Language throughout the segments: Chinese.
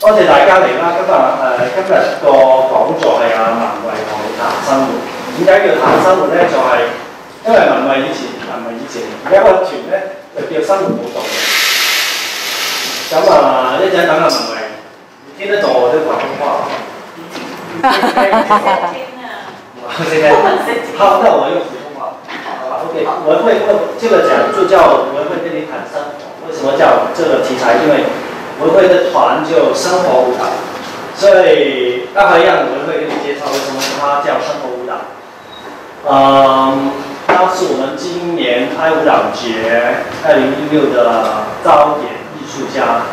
多謝大家嚟啦！今日誒、今日個講座係阿文慧同你談生活。點解叫談生活咧？就係、因為文慧以前文慧以前而家個團咧就叫生活舞蹈嘅。咁啊，一陣等阿文慧，你聽得懂我啲廣東話？我現在好，那我用普通話。好，OK，我會會這個講就叫我會跟你談生活。為什麼叫這個題材？因為我會的团就生活舞蹈，所以待會讓我會跟你介绍为什么它叫生活舞蹈。嗯，它是我们今年爱舞蹈节二零一六的焦点艺术家。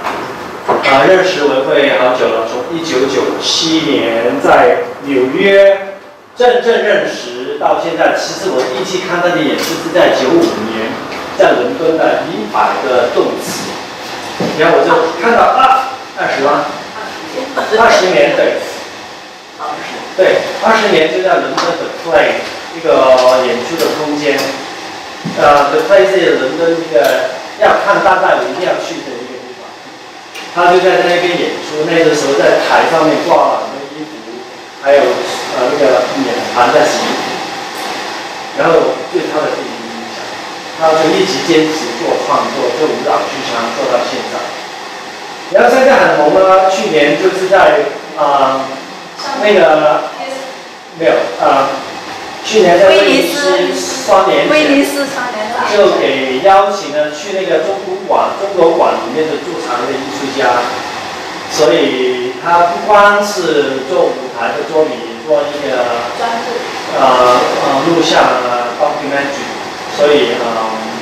啊，认识文慧好久了，从一九九七年在纽约真正认识到现在。其实我第一次看他的演出是在九五年，在伦敦的一百个动词，然后我就看到啊，二十万，二十年对，对，二十年就在伦敦的 Play 一个演出的空间，呃，The Play 是倫敦一个要看當代舞一定要去的一个地方。他就在那边演出，那个时候在台上面挂了很多衣服，还有呃那个脸盘在洗衣服，然后对他的他就一直坚持做创作，做舞蹈剧场做到现在。然后现在很红啊，去年就是在啊、呃、那个没有啊、呃，去年在威尼斯双年威尼斯双年就给邀请了去那个中国馆、中国馆里面的驻藏的艺术家，所以他不光是做舞台的作品，做一個呃呃录像啊 documentary，所以呃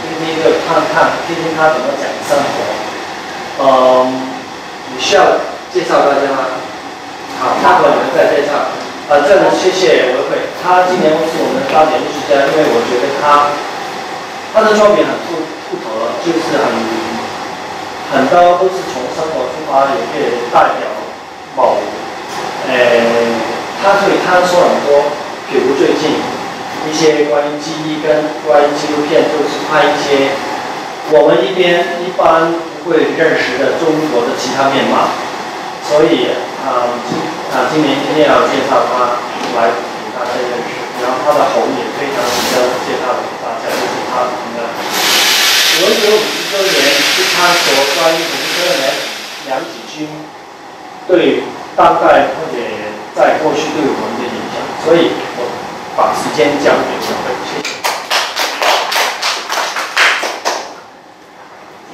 今天就看看听听他怎么讲生活。嗯、你需要介绍大家吗？好，待會兒我們再介绍。呃，這個謝謝文慧，他今年是我們焦點藝術家，因为我觉得他。他的作品很不不合，就是很很多都是从生活出發，也可以代表某，誒、呃，他對他说很多，比如最近一些关于记忆跟关于纪录片，就是拍一些我们一边一般不会认识的中国的其他面貌，所以啊今啊今年一定要介绍他来给大家认识，然后他的红也非常值得介绍给大家，就是。他的文革五十周年是他所关于五十周年梁啟軍對當代或者在过去对我们的影响，所以我把时间交給兩位，謝謝。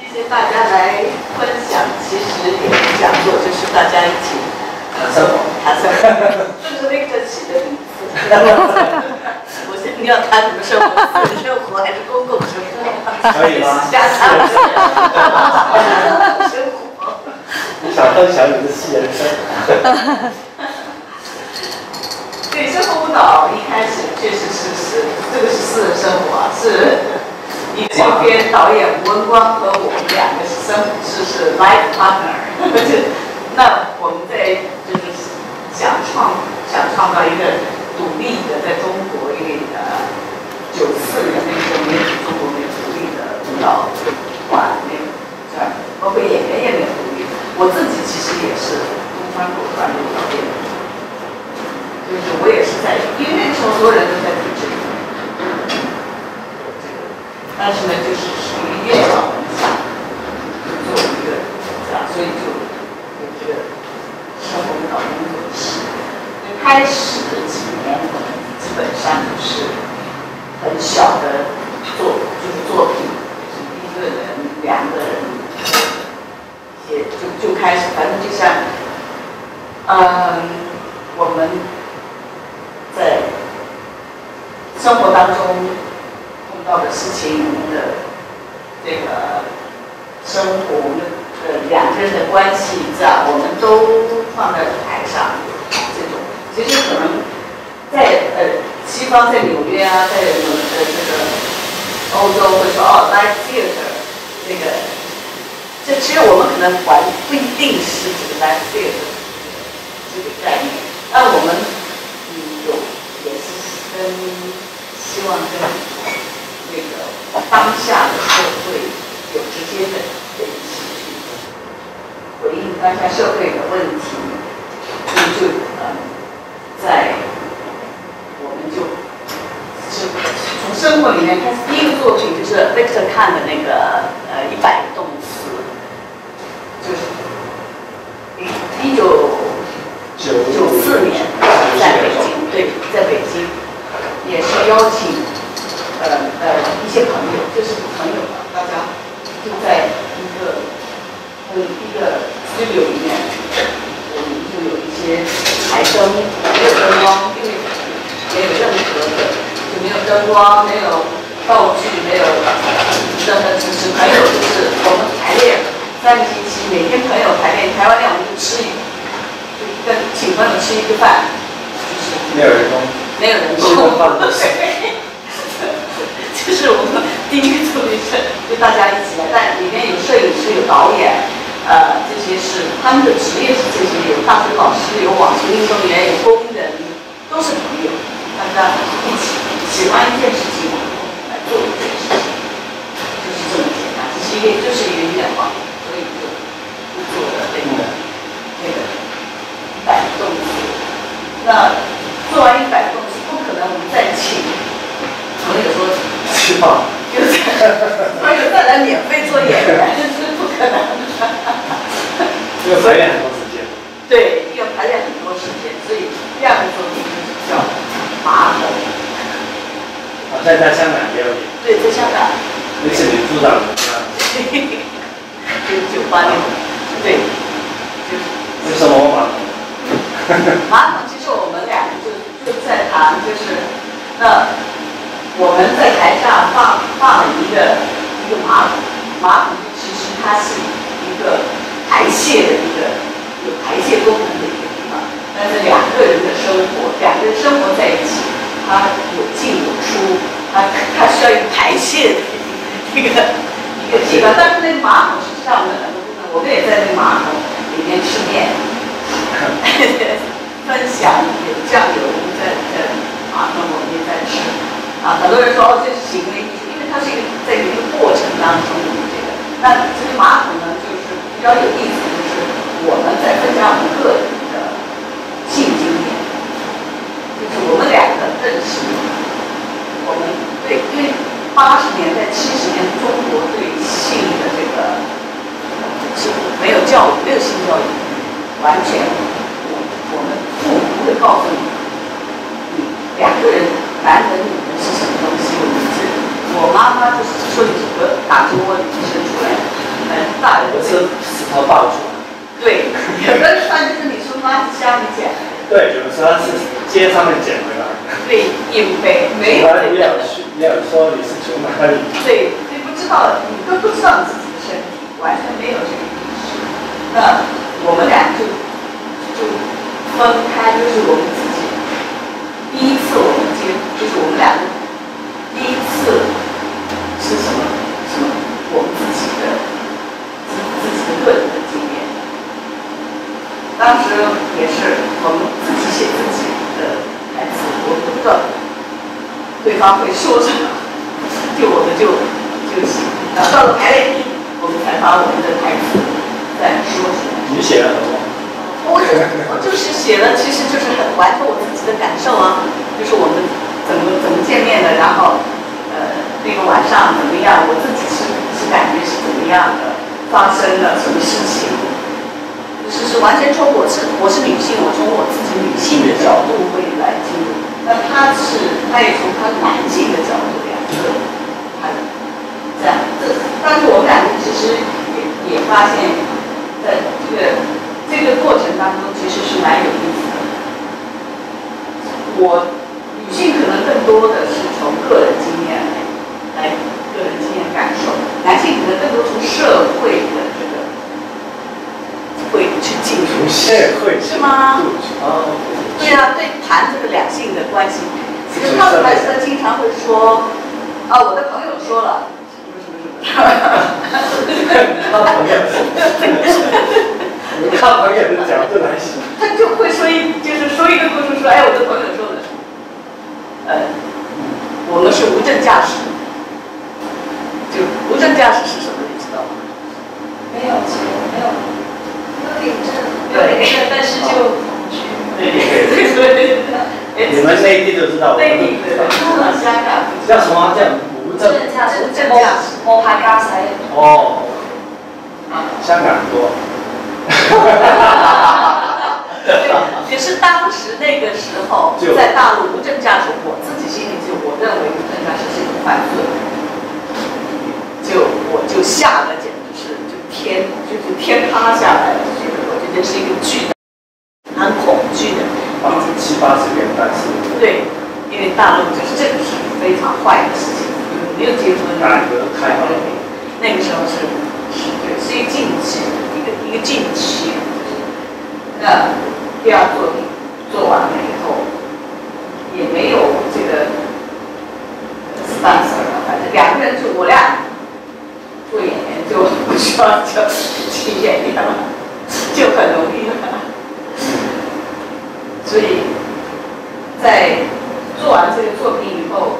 謝謝大家来分享，其实也是讲座，就是大家一起談生活，谈生活，这是那個起的名字。你要谈什么生活？私生活还是公共生活？可以嗎？瞎談。生活。你想分享你的私人生活？對，生活舞蹈一开始确实是是，这个是私人生活，是你这边导演吴文光和我们两个是生是是 life partner，那我们在就是想创想创造一个独立的在中國。九四年那时候没有中国没有独立的舞蹈館，沒有這樣，包括演员也没有独立。我自己其实也是东方舞團的导演，就是我也是在，因为那個時候所有人都在組織，但是呢，就是屬於月老門下就做一個這樣，所以就有這個生活舞蹈工作室。開始的幾年，我們基本上就是。很小的作就是作品，一个人、两个人，也就就开始，反正就像，嗯，我们在生活当中碰到的事情我们的这个生活，我们的两个人的关系，这样我们都放在舞台上，这种其实可能在呃。西方在纽约啊，在呃这个欧洲会说哦，live theater，這個，這其实我们可能還不一定是这个 live theater 这个概念，但我们跟希望跟那个当下的社会有直接的联系，回应当下社会的问题，就就呃，在我们就是从生活里面开始，第一个作品就是 Victor 看的那个呃一百个动词，就是一一九九四年在北京，对，在北京。也是邀请呃呃一些朋友，就是朋友吧，大家就在一个嗯一个 studio 里面，我们就有一些台灯，没有灯光，因为没有任何的就没有灯光，没有道具，没有任何支持，朋友就是我们排练三个星期，每天朋友排练，排完练我们就吃一就跟请朋友吃一个饭，就是没有人工，没有人吃工顿饭都是就是我们第一个作品是就大家一起来，但里面有摄影师、有导演，呃，这些是他们的职业是这些，有大学老师、有网球运动员、有工人，都是朋友，大家一起喜欢一件事情来做一件事情，就是这么简单，其实也就是一个愿望，所以就做的这个那个一百动词。那做完一百动词，不可能我们再请朋友说。吃饭，就在朋友再来免费做演员，这是不可能的。这个排练很多时间。对，要排练很多时间，所以第二个作品就是叫《马桶》。啊，在在香港也有演，对，在香港，那是女组长的啊，就是九八年，对，就是为什么我马桶？马桶。其实我们俩在谈，就是那我们在台上放放了一个一个马桶，马桶其实它是一个排泄的一个有排泄功能的一个地方，但是两个人的生活，两个人生活在一起，它有进有出，它它需要一个排泄的一个一个地方，但是那个马桶实际上我们很多部分，我们也在那个马桶里面吃面。分享有酱油在在啊，那我们也在吃啊，很多人说哦这是行为艺术，因为它是一个在一个过程当中这个。那这个马桶呢，就是比较有意思，就是我们在分享我们个人的性经验，就是我们两个认识，我们对，因为八十年代、七十年中国对性的这个几乎没有教育，没有性教育，完全。我们父母不会告诉你，你两个人男人女人是什么东西。我们是，我妈妈就是说你是个打从窝里生出来的，呃，大人我是石头爆出来。对，有的饭就是你从垃圾箱里捡的。对，有的时候是街上面捡回来。对，也没没有也有。去，也有说你是从哪里。对，你不知道，你都不知道你自己的身体，完全没有这个意识。那我们俩就就分开，就是我们自己第一次我们接，就是我们两个第一次是什么，我们自己的自自己的个人的经验。当时也是我们自己写自己的台词，我不知道对方会说什么，就我们就就写，然后到了排练厅，我们才把我们的台词再说出来。你写了什么？我我就是写了，其实就是很完成我自己的感受啊，就是我们怎么怎么见面的，然后呃那个晚上怎么样，我自己是是感觉是怎么样的，发生了什么事情，就是是完全从我是我是女性，我从我自己女性的角度会来进入，那他是他也从他男性的角度两个他这样，这但是我们两个其实也也发现，在这个。这个过程当中其实是蛮有意思的。我女性可能更多的是从个人经验来，来个人经验感受；男性可能更多从社会的会去进入。社会是吗？哦。对呀、对，谈这个两性的关系，其实他们还是经常会说，啊，我的朋友说了，什么什么什么。他朋友。看朋友的角度来写。他就会说一，就是说一个故事，说，哎，我的朋友说的，呃，我们是无证驾驶，就无证驾驶是什么，你知道吗？没有车，没有，没有领证，没有对，但是就。你们内地都知道，内地的，不知道。香港叫什么？叫无证驾驶，证驾驶摩拍加塞，哦，香港多。对，可是当时那个时候就在大陆无证驾驶，我自己心里就我认为无证驾驶是一种犯罪，就我就吓得简直是就天就是天塌，是一个巨的很恐惧的八七八十年代是对，因为大陆就是这个是非常坏的事情，没有结婚改革开放，那个时候是是对，是一个禁忌，一个一个禁区。那第二作品做完了以后，也没有这个单身了，反正两个人就我俩做演员就不需要就请演员了，就很容易了。所以在做完这个作品以后，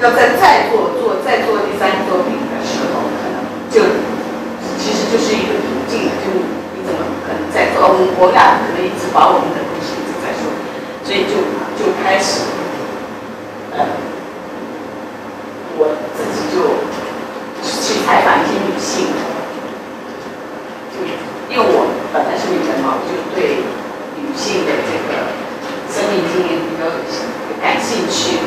要再再做做再做第三个作品的时候，可能就其实就是一个途径，就你怎么可能再做？我们我们俩可能一直把我们的故事一直在说，所以就就开始，呃，我自己就去采访一些女性，就因为我本来是女人嘛，我就对女性的这个生命经验比较有感兴趣。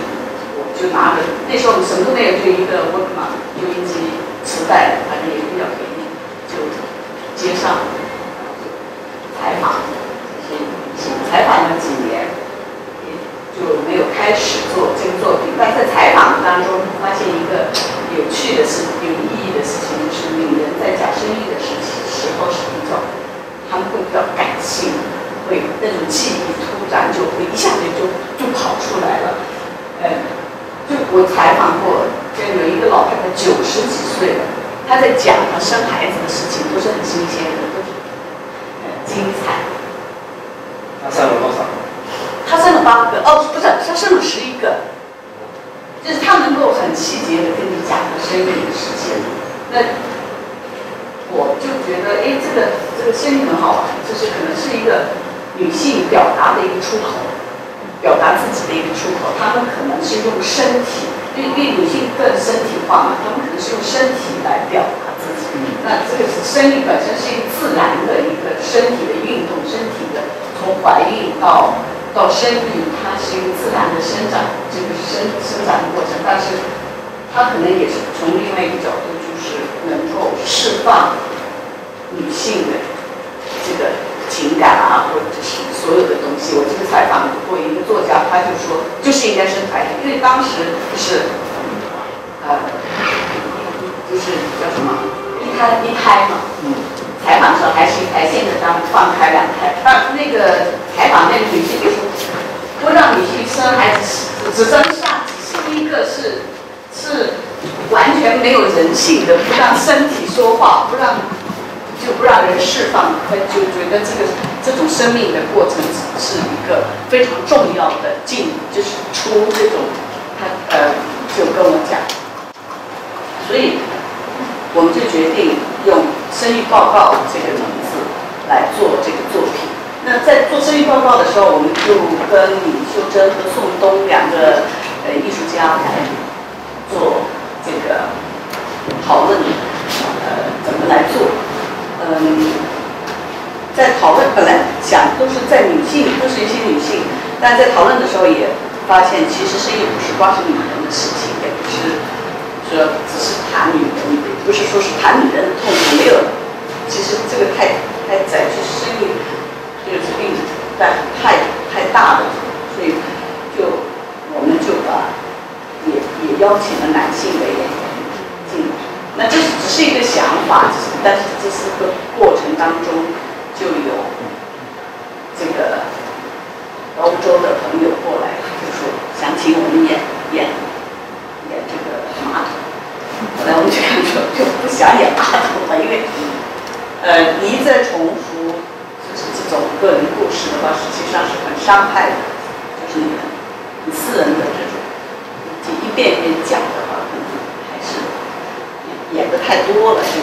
我就拿着那时候什么都没有，就一个 Walkman 录音机、磁带，反正也比较便宜，就接上，就采访这些女性，采访了几年，也就没有开始做这个作品。但在采访当中发现一个有趣的事、有意义的事情，就是女人在讲生育的事情时候是比较，他们会比较感性，会那种记忆突然就会一下子就就跑出来了，呃。就我采访过，就有一个老太太九十几岁了，她在讲她生孩子的事情，都是很新鲜的，都是很精彩。他生了多少？她生了八个，哦，不是，她生了十一个，就是她能够很细节的跟你讲她生育的事情。那我就觉得，哎，这个这个生育很好玩，就是可能是一个女性表达的一个出口。表达自己的一个出口，他们可能是用身体，因为女性更身体化嘛，他们可能是用身体来表达自己。那这个是生育本身是一个自然的一个身体的运动，身体的从怀孕到到生育，它是一个自然的生长，这个生生长的过程。但是它可能也是从另外一个角度，能够释放女性的这个情感啊，或者是。所有的东西，我这个采访过一个作家，他就说，就是应该生孩子，因为当时是，呃，就是叫什么一胎一胎嘛，嗯，采访的时候还是一胎，现在咱们放开两胎，但那个采访那个女性就说，不让女性生孩子，只生下只生一个是是完全没有人性的，不让身体说话，不让。就不让人释放，他就觉得这个这种生命的过程是一个非常重要的进，就是出这种，他呃就跟我讲，所以我们就决定用生育报告这个名字来做这个作品。那在做生育报告的时候，我们就跟李秀珍和宋冬两个呃艺术家来做这个讨论，呃怎么来做。嗯，在讨论本来想都是在女性，都是一些女性，但在讨论的时候也发现，其实是也不是光是女人的事情，也不是说只是谈女人，不是说是谈女人的痛苦，没有。其实这个太太窄，就是生育这个病但太太大了，所以就我们就把也也邀请了男性的演员进来。那这只是一个想法，但是这是个过程当中就有这个欧洲的朋友过来，就说想请我们演演演这个马桶。后来我们就看说就不想演马桶了，因为呃你一再重复就是这种个人故事的话，实际上是很伤害的，就是你很私人的这种，就一遍一遍讲的话。可能还是演演的太多了，就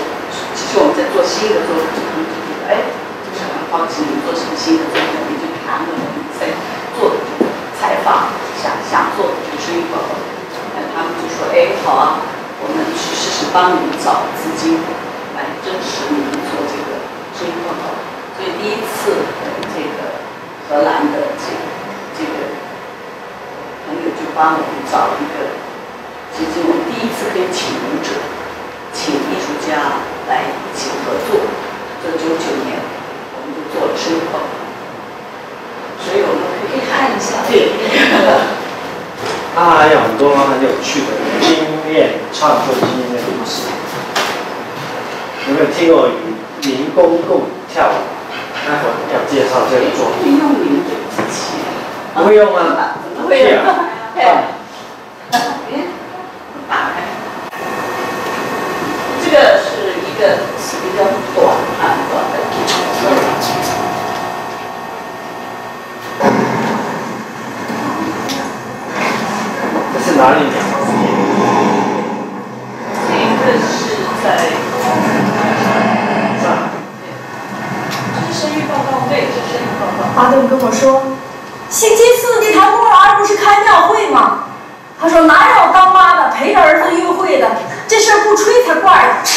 其实我们在做新的作品，他们就觉得哎，就是很好奇你做什么新的作品，你就谈了我们在做的这个采访，想想做的这个生意报告，那他们就说，哎，好啊，我们去试试帮你们找资金来支持你们做这个生意报告。所以第一次这个荷兰的这个帮我们找一个其实，我们第一次可以请舞者，请艺术家来一起合作。这九九年，我们就做了生意报告。所以我们可以看一下，对。他还有很多很有趣的经验创作经验的故事。有没有听过民公共跳舞？待会儿要介绍这个作品。用民族机器？不会用吗？怎么会用？哎，打开。这个是一个是比较短啊短的。是哪里？这个是在上。这是生育报告，对，这是生育报告。阿顿跟我说，星期四那台公园不是开庙会吗？他说哪有当妈的陪着儿子约会的？这事儿不吹才怪呢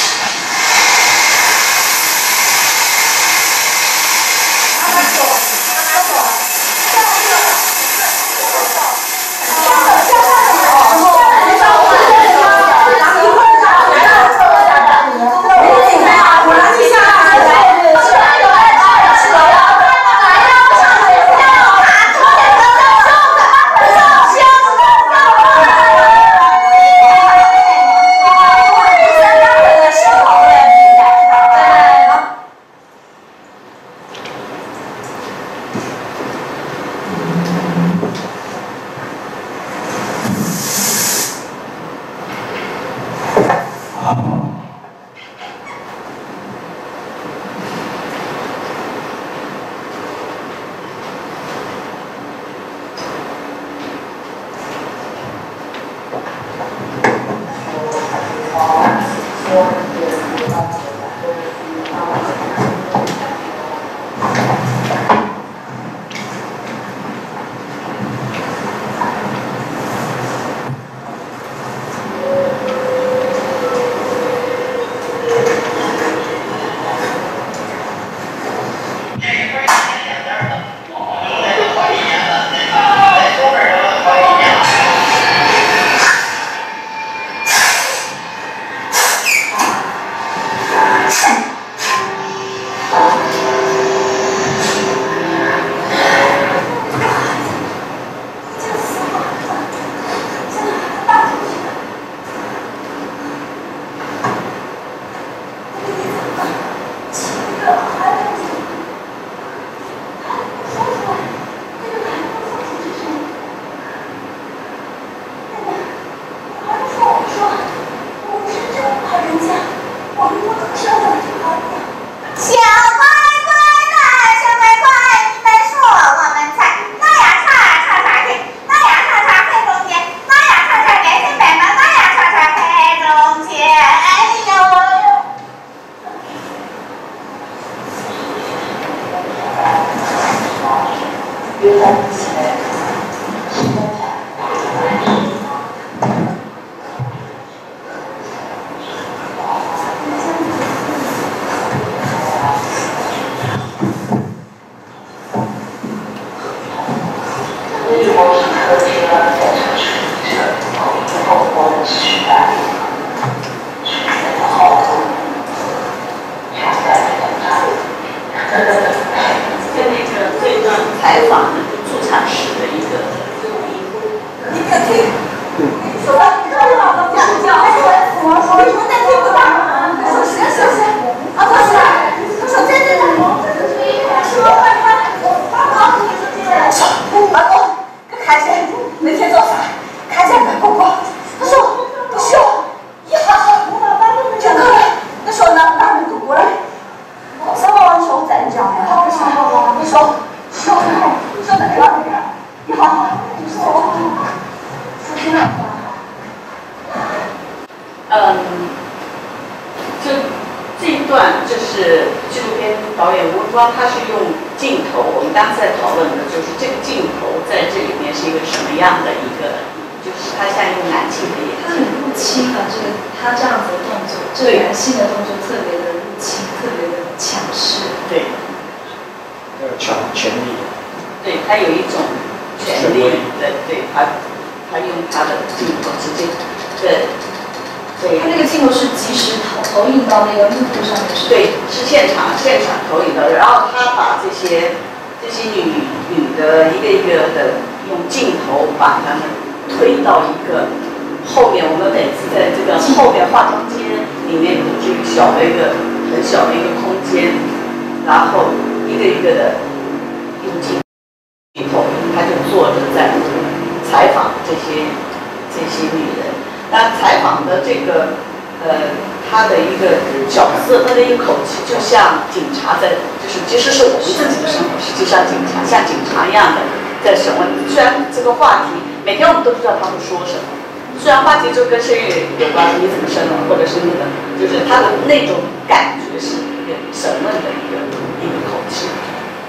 那采访的这个呃，他的一个角色，他的一个口气，就像警察在，就是其实是我们自己的生活，实际上警察像警察一样的在审问。虽然这个话题每天我们都不知道他们说什么，虽然话题就跟生育有关，你怎么生的，或者是那个，就是他的那种感觉是一个审问的一个一个口气，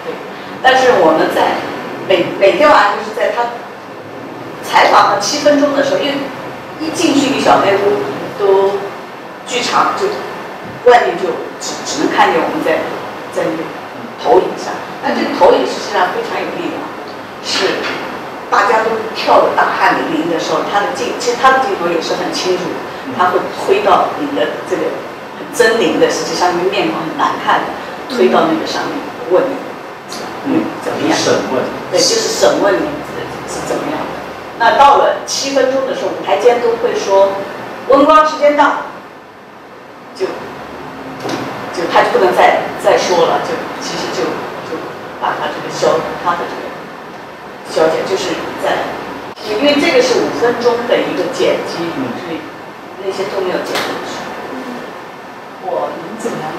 对。但是我们在每每天晚上就是在他采访了七分钟的时候，因为一进去一个小黑屋，都剧场就外面就只只能看见我们在在那个投影上，那这个投影实际上非常有力量，是大家都跳的大汗淋漓的时候，他的镜其实他的镜头也是很清楚的，他会推到你的这个很狰狞的，实际上因为面孔很难看的，推到那个上面问你，嗯，怎么样？审问，对，就是审问你是怎么样的。那到了七分钟的时候，舞台监督会说温光时间到，就就他就不能再再说了，就其实就就把他这个消他的这个消减，就是在因为这个是五分钟的一个剪辑，所以那些都没有剪进去。我能怎么样？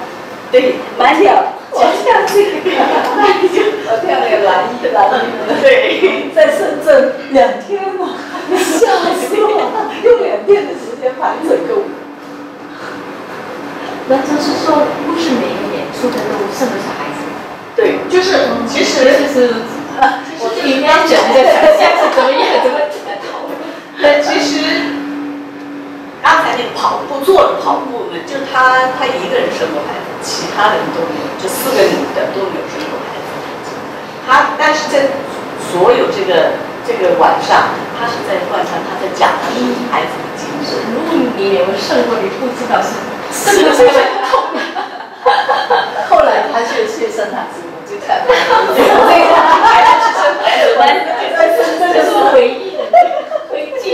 对，蛮跳，我跳这个，那你就我跳那个蓝衣蓝衣服，对，在深圳两天嘛，吓死我了！用两天的时间排整个舞。那就是说，不是每个演出的都生了小孩子。对，就是其实就是，呃，我应该讲一下下次怎么演，怎么讨论。但，其实刚才那跑步坐着跑步呢，就是他他一个人生过孩子，其他人都没有，这四个女的都没有生过孩子。他但是在所有这个这个晚上，他是在贯穿他在讲他是孩子的精神。如果你没有生过，你不知道是生的会痛。后来他去去生产直播，就看到这个孩子是生孩子，这是唯一的，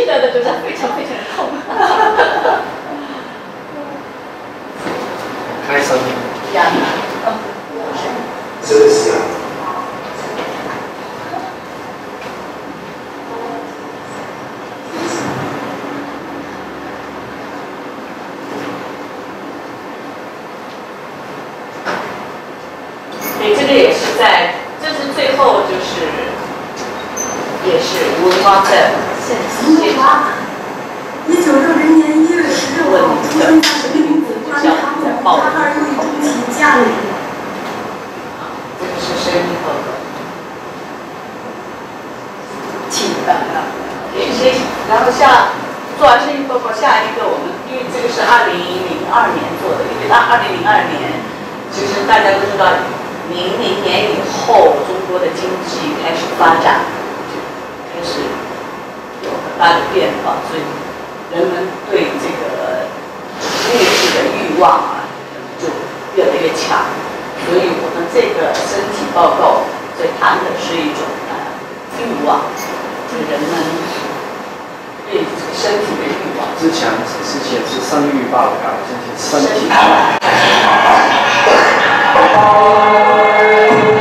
记得的就是非常非常的痛。开声，呀，真的是啊。对，这个也是在，这是最后就是，也是吴文光在现现场。一九六零年一月十六号，出生在北京子观察母，他二又一中体家里。这个是生意报告。挺的。对，然后下做完生意报告，下一个我们因为这个是二零零二年做的，因为二二零零二年，其实大家都知道，零零年以后中国的经济开始发展，就开始有很大的变化，所以人们对这个物质的欲望，越来越强。所以我们这个身体报告所以谈的是一种呃欲望，就是人们对身体的欲望。之前之前是生育报告，现在是身体。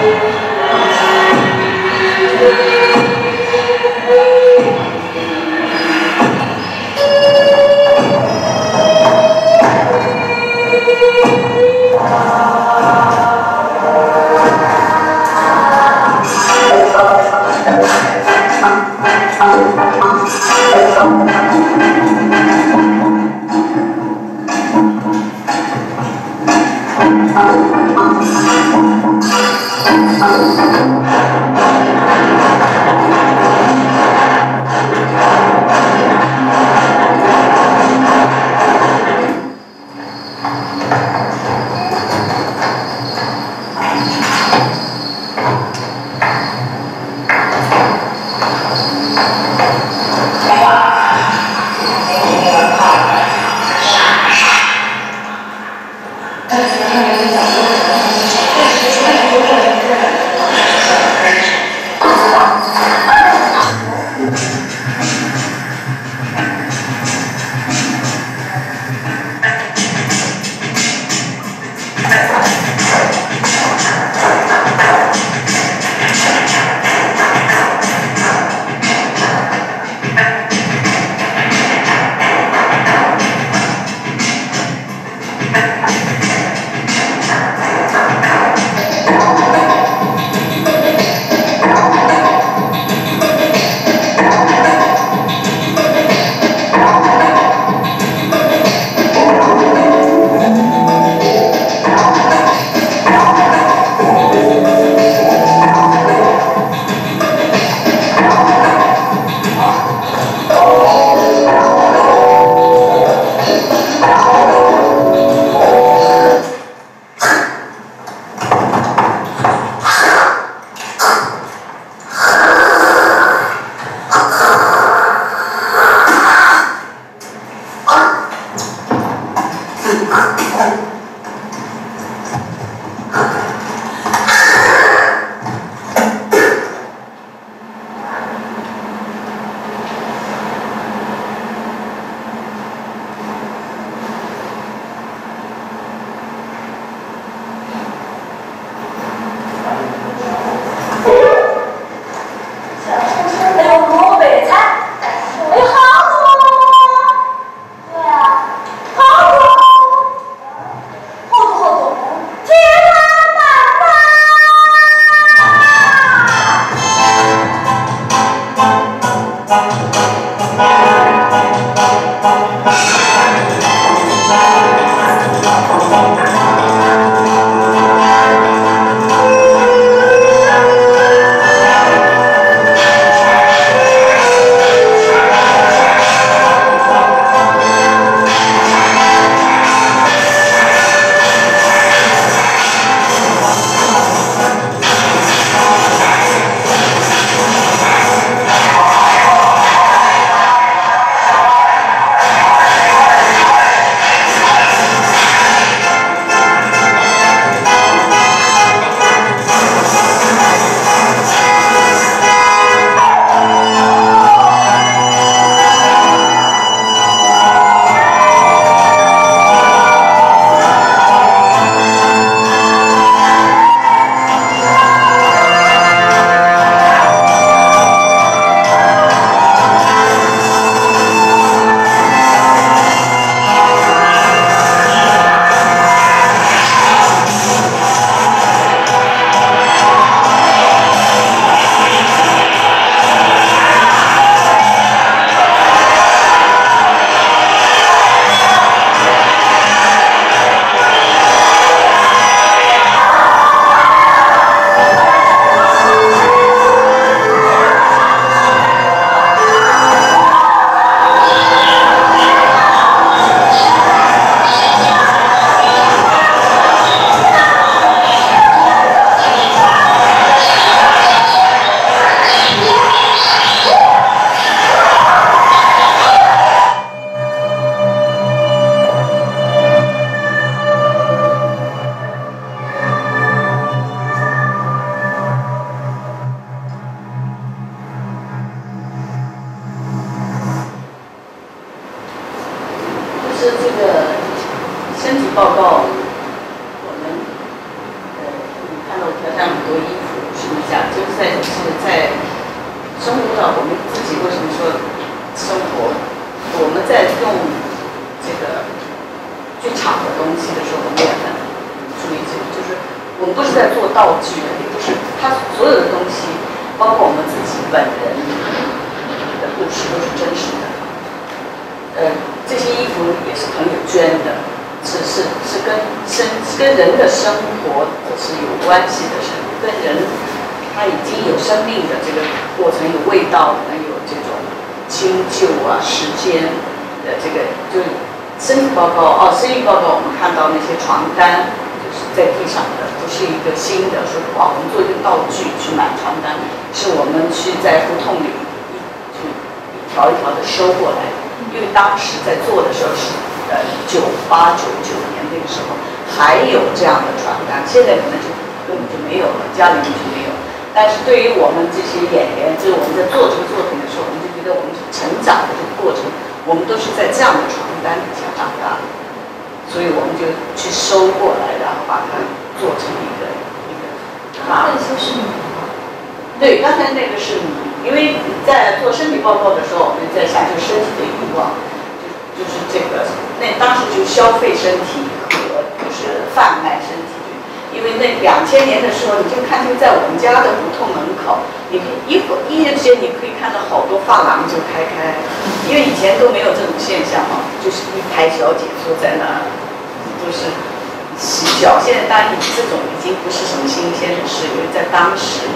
现在当然这种已经不是什么新鲜的事因为在当时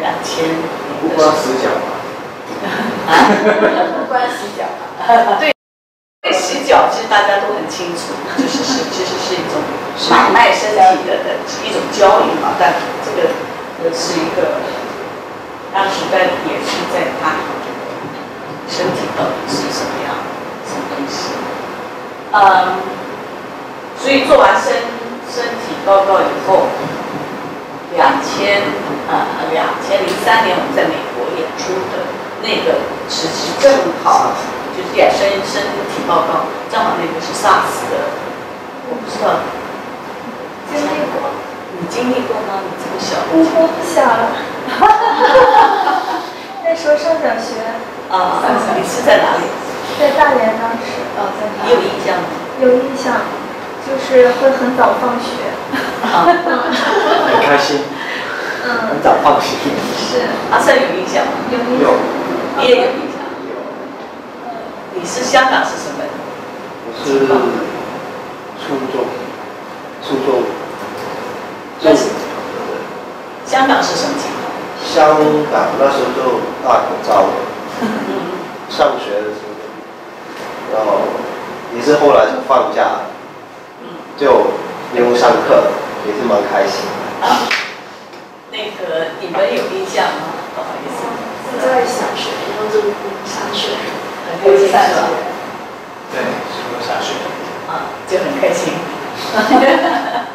两千不光死角甲啊不光洗脚啊对洗脚其实大家都很清楚就是是其实是一种买卖身体的的一种交易嘛但这个呃是一个当时在也是在他身体到底是什么样什么东西。嗯所以做完身身体报告以后，两千呃两千零三年我们在美国演出的那个时期正好就是演身身体报告，正好那个是 SARS 的，我不知道经历过，你经历过吗？你这么小我我不小了，那时候上小学，啊，你是在哪里？在大连当时，哦，在哪里？你有印象吗？有印象，就是会很早放学，啊，很开心，嗯，很早放学。是。阿三有印象吗？有印有象，你也有印象。有。你是香港是什么？我是初中，初中，那是。香港是什么情况？香港那时候就戴口罩。了，嗯，上学的时候，然后也是后来就放假，就不用上课，也是蛮开心。啊，那个你们有印象吗？不好意思，是在小学，然后就上学，很开心是吧？对，说下学。啊，就很开心。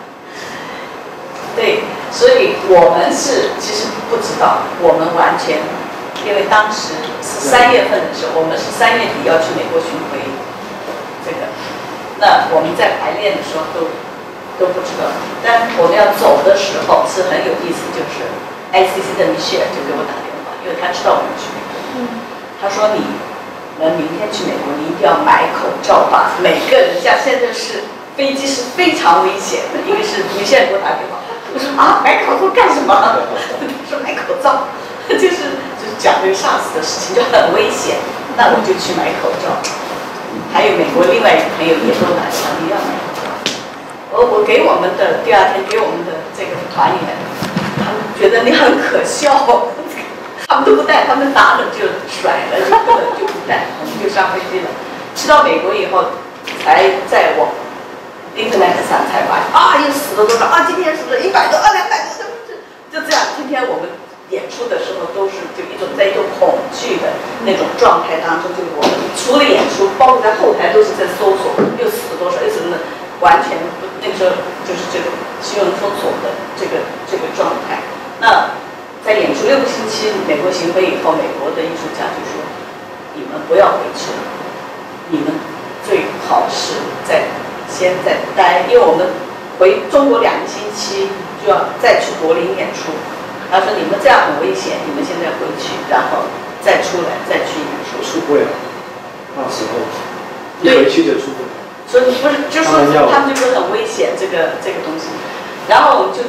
对，所以我们是其实不知道，我们完全，因为当时是三月份的时候，我们是三月底要去美国巡回，这个，那我们在排练的时候都都不知道，但我们要走的时候是很有意思，就是 ICC 的米歇尔就给我打电话，因为他知道我们去。美国，他说你们明天去美国，你一定要买口罩吧，每个人像现在是飞机是非常危险的，一个是米歇尔给我打电话，我说啊买口罩干什么？他 说买口罩，就是就是讲这个 SARS 的事情就很危险，那我就去买口罩。还有美国另外一个朋友也给我打电话，你要买口罩。我我给我们的第二天给我们的这个团员，他们觉得你很可笑，他们都不带，他们拿了就甩了，就就不带，我们就上飞机了。去到美国以后，才在网 internet 上才发现啊，又死了多少啊，今天死了一百多啊，两百多，就就就这样。今天我们演出的时候都是就一种在一种恐惧的那种状态当中，就是我除了演出，包括在后台都是在搜索又死了多少，又什么的，完全不那个时候就是这个新闻封锁的这个这个状态。那在演出六个星期，美国巡回以后，美国的艺术家就说：“你们不要回去了，你们最好是在先在待，因为我们回中国两个星期就要再去柏林演出。他说你们这样很危险，你们现在回去，然后再出来再去演出。出柜了，那时候一回去就出柜。所以不是，就是他们要他们就说很危险这个这个东西，然后我们就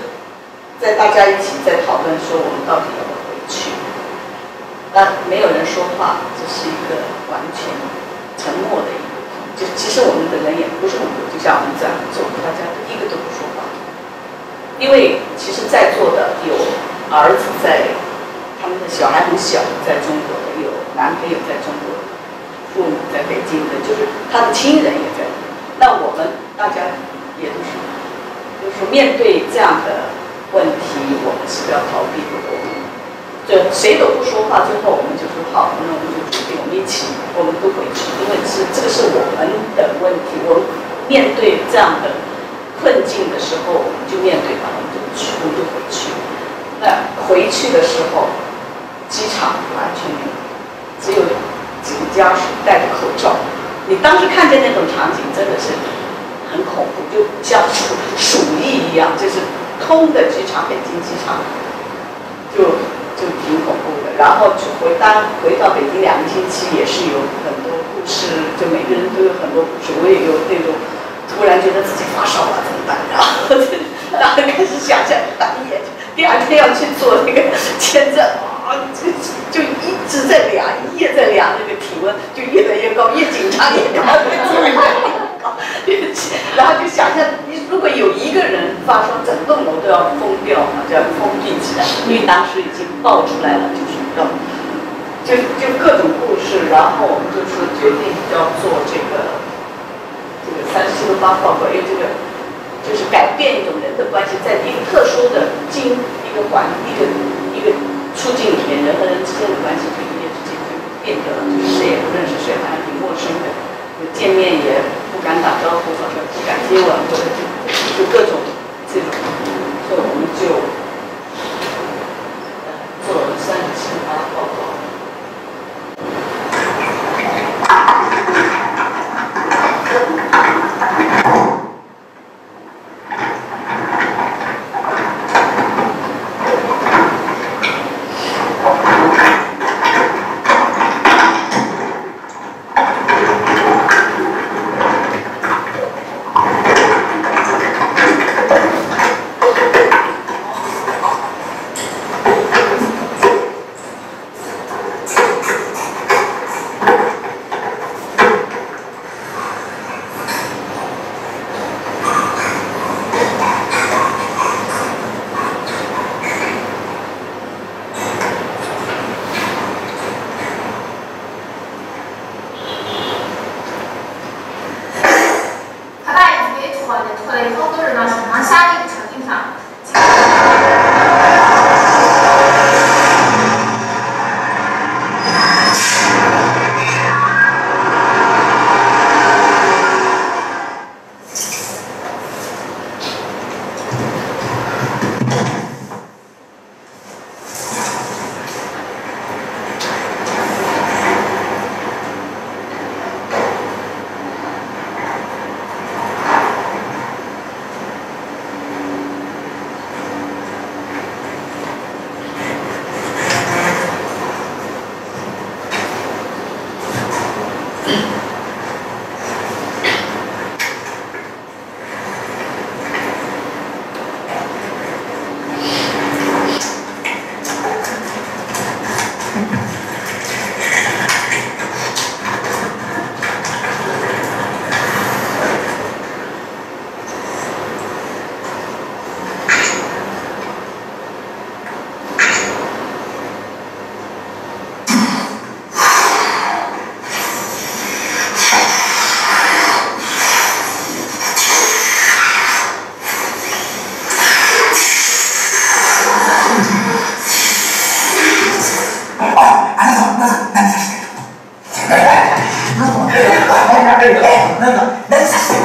在大家一起在讨论说我们到底要不要回去。那没有人说话，这是一个完全沉默的一个，就其实我们的人也不是很多，就像我们这样做，大家一个都不说话，因为其实在座的有儿子在，他们的小孩很小，在中国有男朋友在中国，父母在北京的，就是他的亲人也在。那我们大家也都是，就是面对这样的问题，我们是不要逃避的。我们就谁都不说话，最后我们就说好，那我们就决定我们一起，我们都回去，因为是这个是我们的问题。我们面对这样的困境的时候，我们就面对它，我们就去，我们就回去。那回去的时候，机场完全没有，只有几个家属戴着口罩。你当时看见那种场景，真的是很恐怖，就像鼠鼠疫一样，就是空的机场，北京机场，就就挺恐怖的。然后就回当回到北京两个星期，也是有很多故事，就每个人都有很多故事。我也有那种突然觉得自己发烧了怎么办？然后然后 开始想象半夜，第二天要去做那个签证啊，就就一直在量，一夜在量那个体温，就越来越高，越紧张越高，越紧张越高。然后就想象，如果有一个人发烧，整栋楼都要封掉嘛，就要封闭起来，因为当时已经爆出来了，就是要，就就各种故事，然后我们就说决定要做这个这个三十七度八报告，因为这个变一种人的关系，在一个特殊的经一个环一个一个处境里面，人和人之间的关系就一夜之间就变得，谁也不认识谁，好像挺陌生的，见面也不敢打招呼或者不敢接吻或者就就各种这种，所以我们就なんか何さしてる。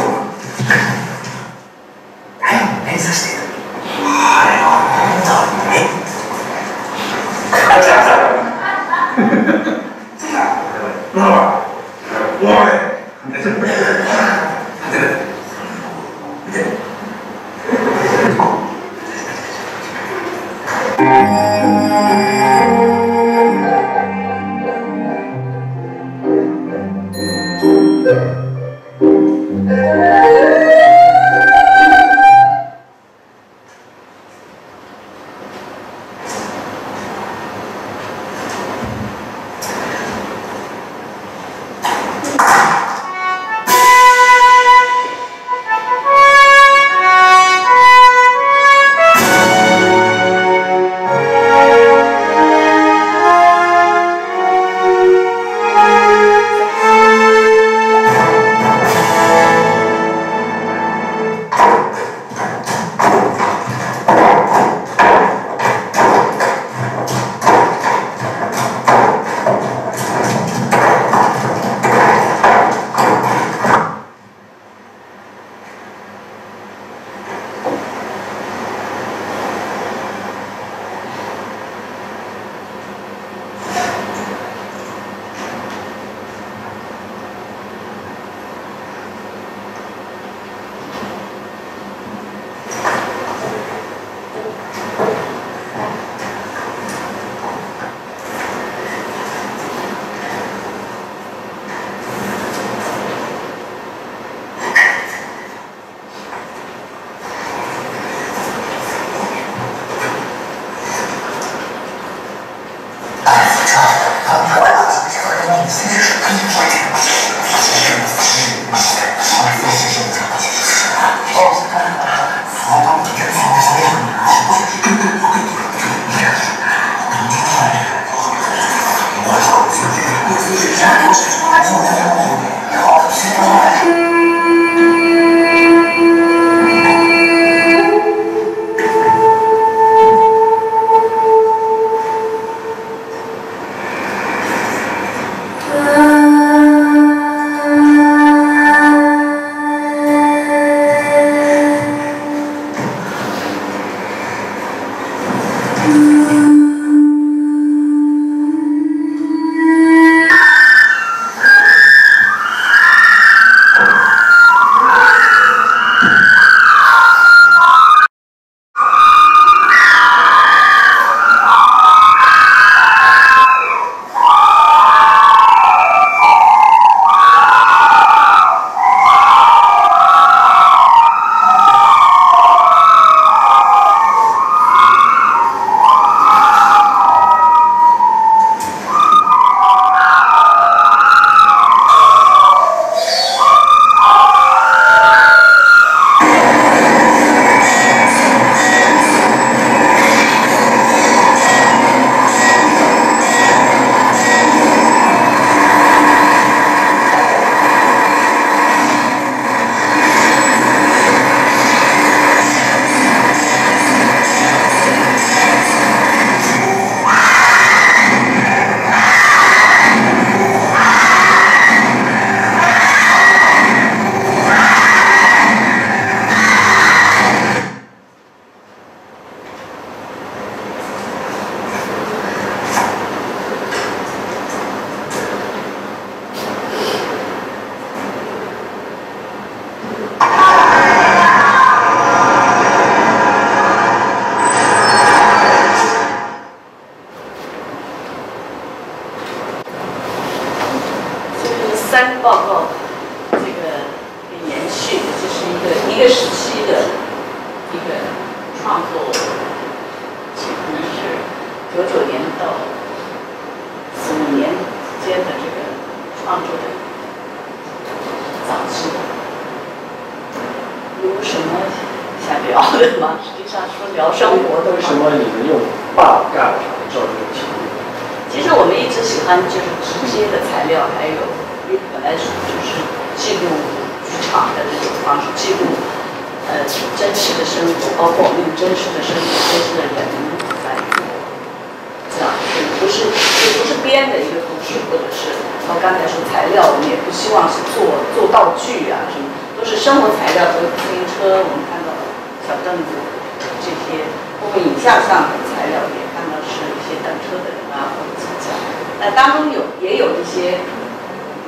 材料也看到是一些等车的人啊或者几家那当中有也有一些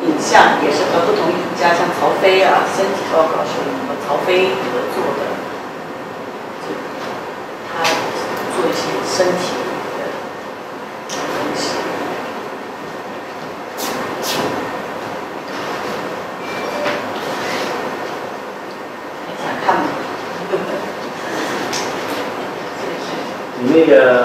影像也是和不同影家像曹飞啊身体报告是和曹飞合作的他做一些身体那个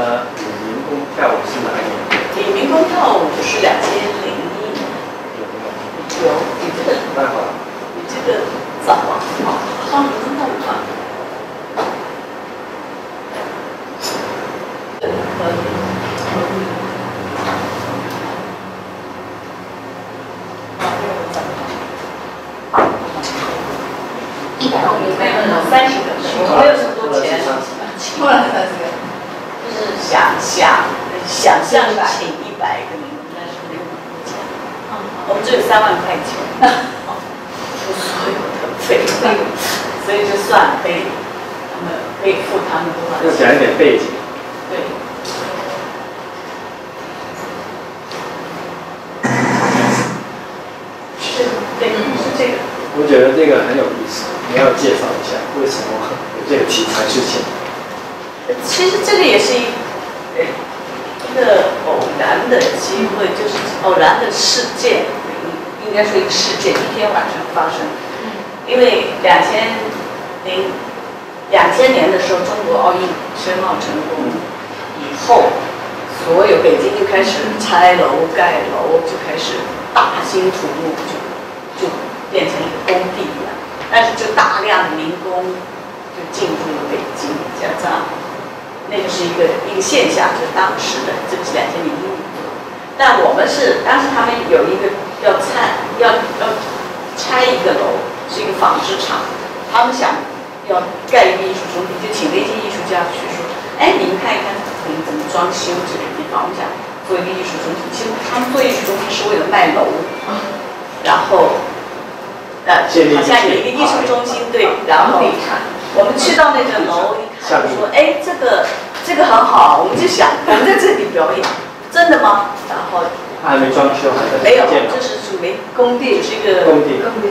工地是一个工地。工地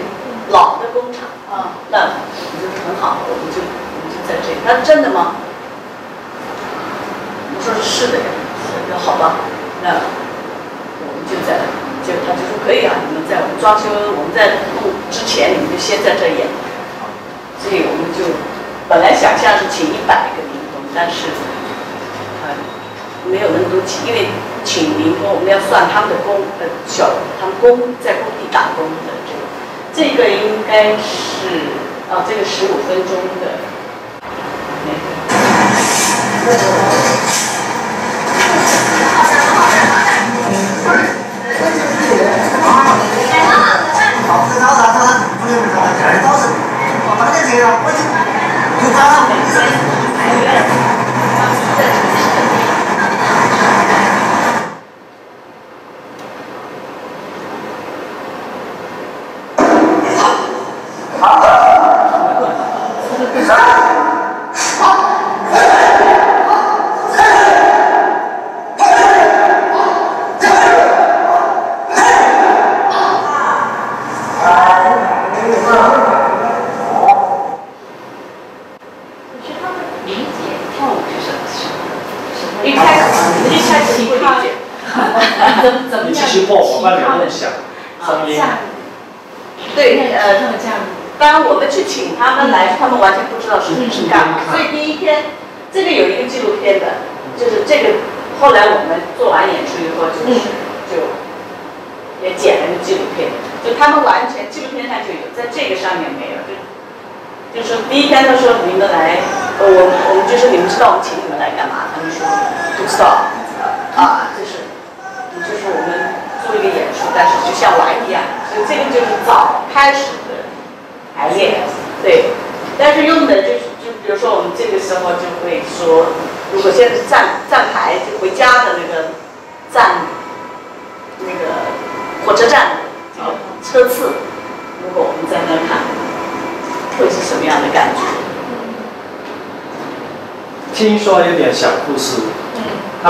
老的工厂啊那我就很好我们就我们就在这里。那真的吗？我说是的呀那好吧那我们就在就他就说可以啊你们在我们装修我们在弄之前你们就先在这演。所以我们就本来想象是请一百个民工但是他没有那么多钱因为请民工，我们要算他们的工，呃，小他们工在工地打工的这个，这个应该是啊，这个十五分钟的。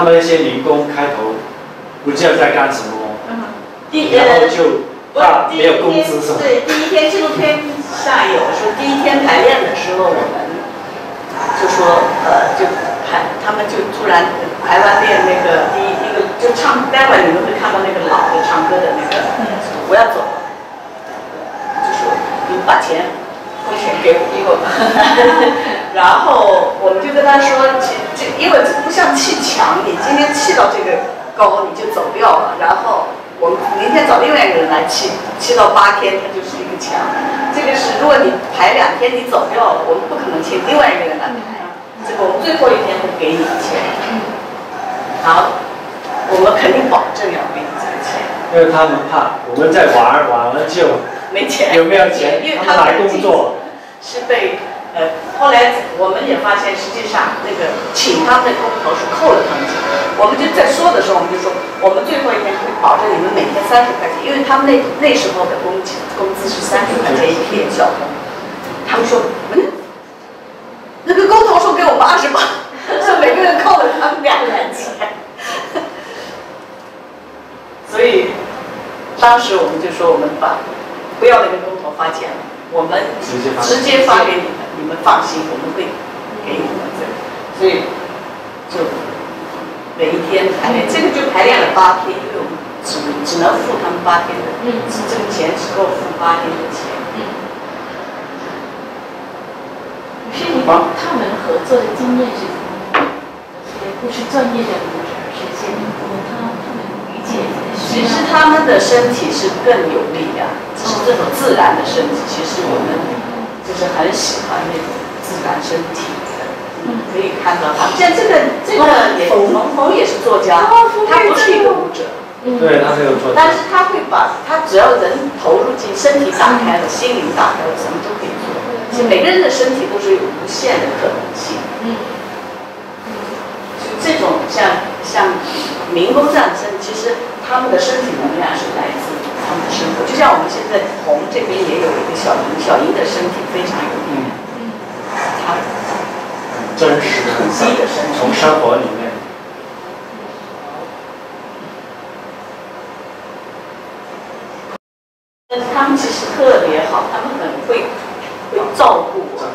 们那些民工开头不知道在干什么，第然后呃。就不是第一怕没有工资是吧？对，第一天纪录片上有？说，第一天排练的时候，我们就说，呃，就排，他们就突然排完练那个第一一个就唱，待会儿你们会看到那个老的唱歌的那个，我要走。了，就说你们把钱汇钱给我，给我，然后我们就跟他说，这这因为这不像砌墙，你今天砌到这个高你就走掉了，然后。我们明天找另外一个人来砌，砌到八天，它就是一个墙。这个是如果你排两天你走掉了，我们不可能请另外一个人来排。这个我们最后一天会给你钱，好，我们肯定保证要给你这个钱。因为他们怕我们在玩玩了就没钱有没有钱因为，他们来他们工作，是被呃，后来我们也发现，实际上那个请他们的工头是扣了他们钱。我们就在说的时候，我们就说，我们最后一天会保证你们每天三十块钱，因为他们那那时候的工钱工资是三十块钱一天小工。他们说，嗯，那个工头说给我八十八，说每个人扣了他们两元钱。所以当时我们就说，我们把不要那个工头发钱了，我们直接发给你们，你们放心，我们会给你们这个，所以就每一天排练，这个就排练了八天，因为我们只只能付他们八天的，嗯这个钱只够付八天的钱。是你跟他们合作的经验是怎么样？也不是专业的舞者，是先我们他他们理解你的需要。其实他们的身体是更有力量，只是这种自然的身体，其实我们就是很喜欢那种自然身体的。嗯，可以看到他们。像这个这个也，冯冯也是作家，他不是一个舞者，对他没有做。但是他会把他只要人投入进，身体打开了，心灵打开了，什么都可以做。其实每个人的身体都是有无限的可能性。嗯就这种像像民工这样的身体，其实他们的身体能量是来自他们的生活。就像我们现在红这边也有一个小英，小英的身体非常有力量，他真实的土鸡的身体。从生活里面。他们其实特别好，他们很会会照顾我们，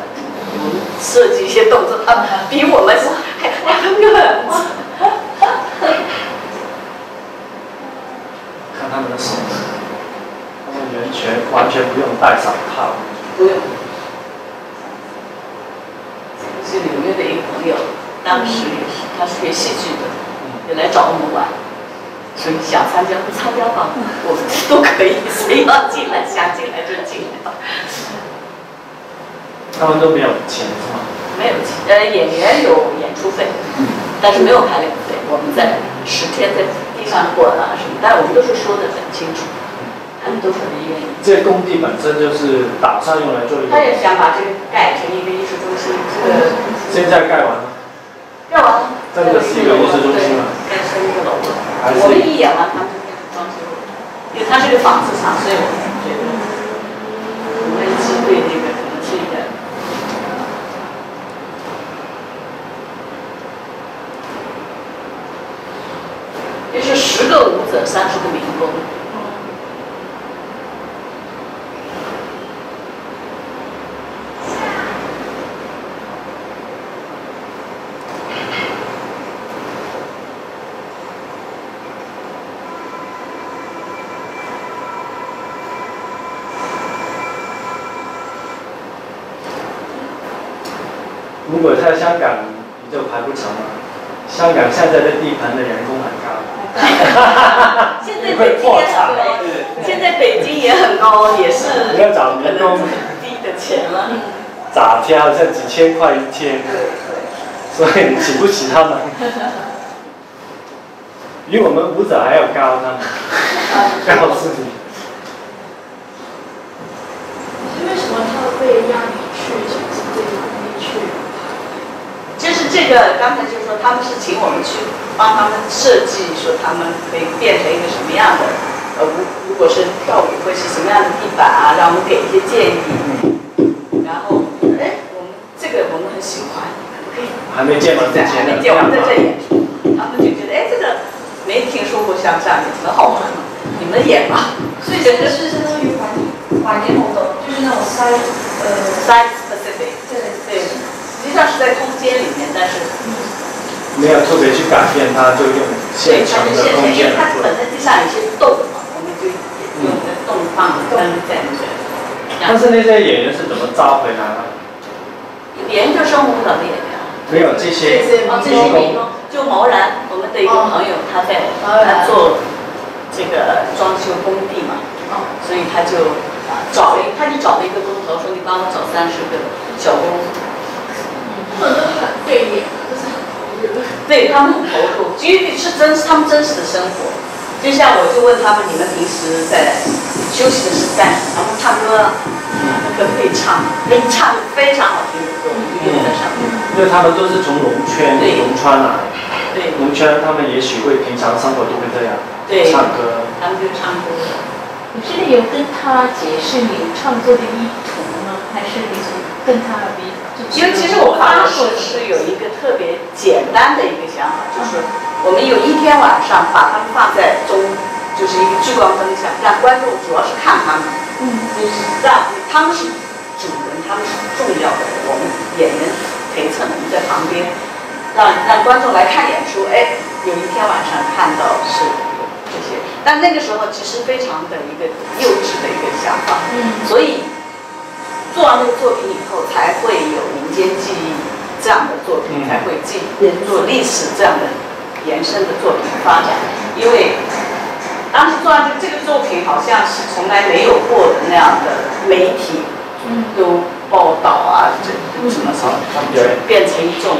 我们设计一些动作，他们比我们还还更看他们的手，他们完全完全不用戴手套。不用。是纽约的一个朋友，当时也是他是学戏剧的，也来找我们玩，所以想参加不参加吧，我们都可以，谁要进来想进来就进来吧。他们都没有钱是吗？没有钱，呃，演员有演出费，但是没有排练费。我们在十天在地上滚啊什么，但我们都是说的很清楚，他们都特别愿意。这个工地本身就是打算用来做一个。他也想把这个改成一个艺术中心，这个现在盖完了，盖完了，这个是一个艺术中心了盖成一个楼了。我们一眼完，他们就开始装修了，因为它是个纺织厂，所以我们有三十个民工。如果在香港，你就排不成了。香港现在的。千块一天，所以你请不起他们。比我们舞者还要高呢，告诉你。为什么他会让你去从事这方面去？就是这个，刚才就是说他们是请我们去帮他们设计，说他们可以变成一个什么样的，呃，如如果是跳舞会是什么样的地板啊，让我们给一些建议。然后，个我们很喜欢，可不可以？还没见完之前的还没见完在这演出，他们就觉得，哎，这个没听说过像这样的，很好玩，你们演吧。所以这个是相当于晚晚年活动，就是那种 side 呃 side specific，对对，实际上是在空间里面，但是没有特别去改变它，就用现它成的空间。它本身地上有些洞嘛，我们就用那个洞放灯在那个。但是那些演员是怎么招回来的？研究生舞蹈的演员，没有这些哦，这些民工，就毛然，我们的一个朋友，他在他做这个装修工地嘛，所以他就啊找了一，他就找了一个工头，说你帮我找三十个小工，他们都很费力，都是很。对他们很投入，因为是真他们真实的生活。就像我就问他们，你们平时在休息的时候干什么？他们唱歌，可不可以唱？可以唱非常好听的歌，我们就用在上面。因为他们都是从农圈、对农村来，对农村他们也许会平常生活都会这样，对，唱歌。他们就唱歌。你真的有跟他解释你创作的意图吗？还是你从跟他比？因为其实我当时是有一个特别简单的一个想法，就是我们有一天晚上把他们放在中，就是一个聚光灯下，让观众主要是看他们，嗯，就是让他们是主人，他们是重要的，我们演员陪衬，我们在旁边，让让观众来看演出。哎，有一天晚上看到是这些，但那个时候其实非常的一个幼稚的一个想法，嗯所以。做完这个作品以后，才会有民间记忆这样的作品，嗯才会进做历史这样的延伸的作品发展。因为当时做完这这个作品，好像是从来没有过的那样的媒体都报道啊，这什么什么，就变成一种